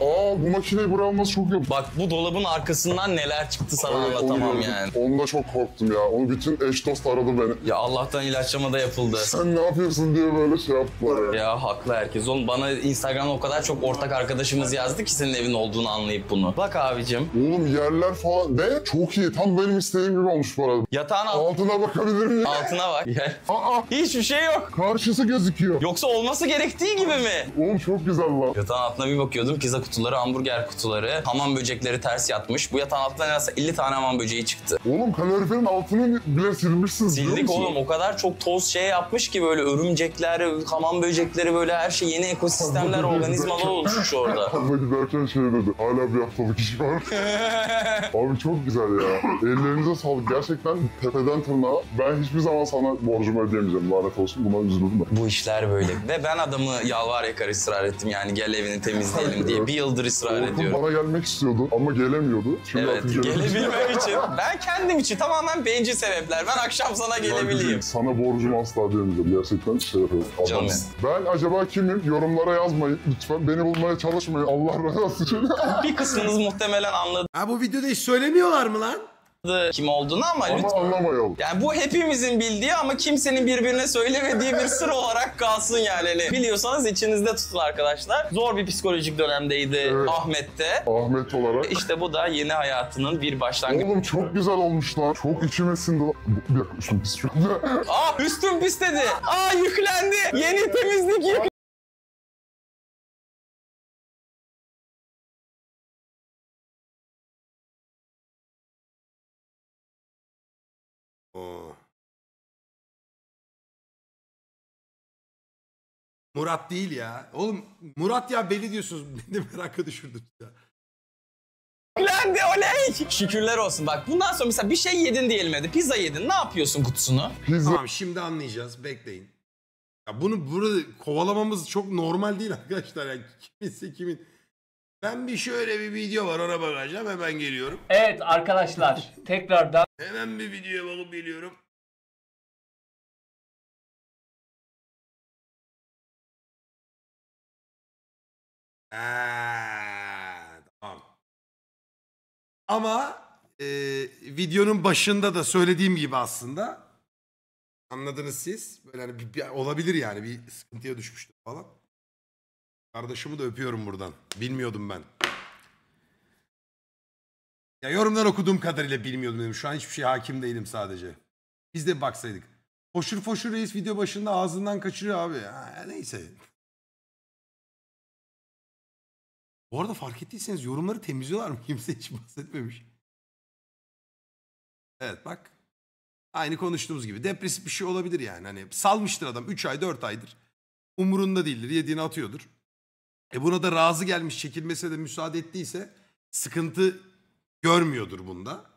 aa bu makineyi buraya alması çok iyi. Bak bu dolabın arkasından neler çıktı sana onu anlatamam yani. Onda çok korktum ya. Onu bütün eş dost aradı beni. Ya Allah'tan ilaçlama da yapıldı. Sen ne yapıyorsun diye böyle şey yaptılar ya. Ya haklı herkes. Oğlum bana Instagram'da o kadar çok ortak arkadaşımız yazdı ki senin evin olduğunu anlayıp bunu. Bak abicim. Oğlum yerler falan. Ve çok iyi. Tam benim istediğim gibi olmuş bu arada. Yatağın alt- Altına bakabilir miyim? altına bak. Gel. Aa, Hiçbir şey yok. karşısı gözüküyor. Yoksa olması gerektiği gibi mi? Oğlum çok güzel lan. Yatağın altına bir bakıyordum. Pizza kutuları, hamburger kutuları, hamam böcekleri ters yatmış. Bu yatağın altından neredeyse 50 tane hamam böceği çıktı. Oğlum kaloriferin altını bile silmişsiniz Sildik oğlum o kadar çok toz şey yapmış ki böyle örümcekler, hamam böcekleri böyle her şey yeni ekosistemler, organizmalar oluşmuş orada. Abla giderken şey dedi. Hala bir haftalık iş var. Abi çok güzel ya. Ellerinize sağlık. Gerçekten tepeden tırnağa. Ben hiçbir zaman sana borcumu ödeyemeyeceğim. Lanet olsun. Buna üzüldüm ben. Bu işler böyle. Ve ben adamı yalvar yakar ısrar ettim yani gel evini temizleyelim diye. Bir yıldır ısrar Orkun ediyorum. bana gelmek istiyordu ama gelemiyordu. Şimdi Evet artık gelebilmem için. Ben kendim için tamamen bencil sebepler. Ben akşam sana gelebileyim. Sana borcumu asla diyemeyeceğim. Gerçekten şey yapıyorum. Canım. Ben acaba kimim? Yorumlara yazmayın lütfen. Beni bulmaya yapmaya çalışmayın Allah razı için. Bir kısmınız muhtemelen anladı Ha bu videoda hiç söylemiyorlar mı lan? kim olduğunu ama, Ama lütfen. anlamayalım. Yani bu hepimizin bildiği ama kimsenin birbirine söylemediği bir sır olarak kalsın yani. Hani biliyorsanız içinizde tutun arkadaşlar. Zor bir psikolojik dönemdeydi Evet. Ahmet'te. Ahmet olarak. İşte bu da yeni hayatının bir başlangıcı. Oğlum çok güzel olmuş lan. Çok içime sindi. Bir dakika üstüm pis. Aa üstüm pis dedi. Aa yüklendi. Yeni temizlik yük. Murat değil ya. Oğlum Murat ya belli diyorsunuz. Beni de meraka düşürdünüz ya. Yüklendi oley. Şükürler olsun. Bak bundan sonra mesela bir şey yedin diyelim hadi. Pizza yedin. Ne yapıyorsun kutusunu? Pizza. Tamam şimdi anlayacağız. Bekleyin. Ya bunu burada kovalamamız çok normal değil arkadaşlar. Yani kiminse kimin. Ben bir şöyle bir video var ona bakacağım. Hemen geliyorum. Evet arkadaşlar tekrardan Hemen bir videoya bakıp geliyorum. Tamam. Ama e, videonun başında da söylediğim gibi aslında anladınız siz. Böyle hani bir, bir- olabilir yani bir sıkıntıya düşmüştür falan. Kardeşimi de öpüyorum buradan. Bilmiyordum ben. Ya yorumdan okuduğum kadarıyla bilmiyordum dedim. Şu an hiçbir şey hakim değilim sadece. Biz de baksaydık. Foşur foşur reis video başında ağzından kaçırıyor abi. Ha, neyse. Bu arada fark ettiyseniz yorumları temizliyorlar mı? Kimse hiç bahsetmemiş. Evet bak. Aynı konuştuğumuz gibi. Depresif bir şey olabilir yani. Hani salmıştır adam 3 ay 4 aydır. Umurunda değildir. Yediğini atıyordur. E buna da razı gelmiş çekilmesine de müsaade ettiyse sıkıntı görmüyordur bunda.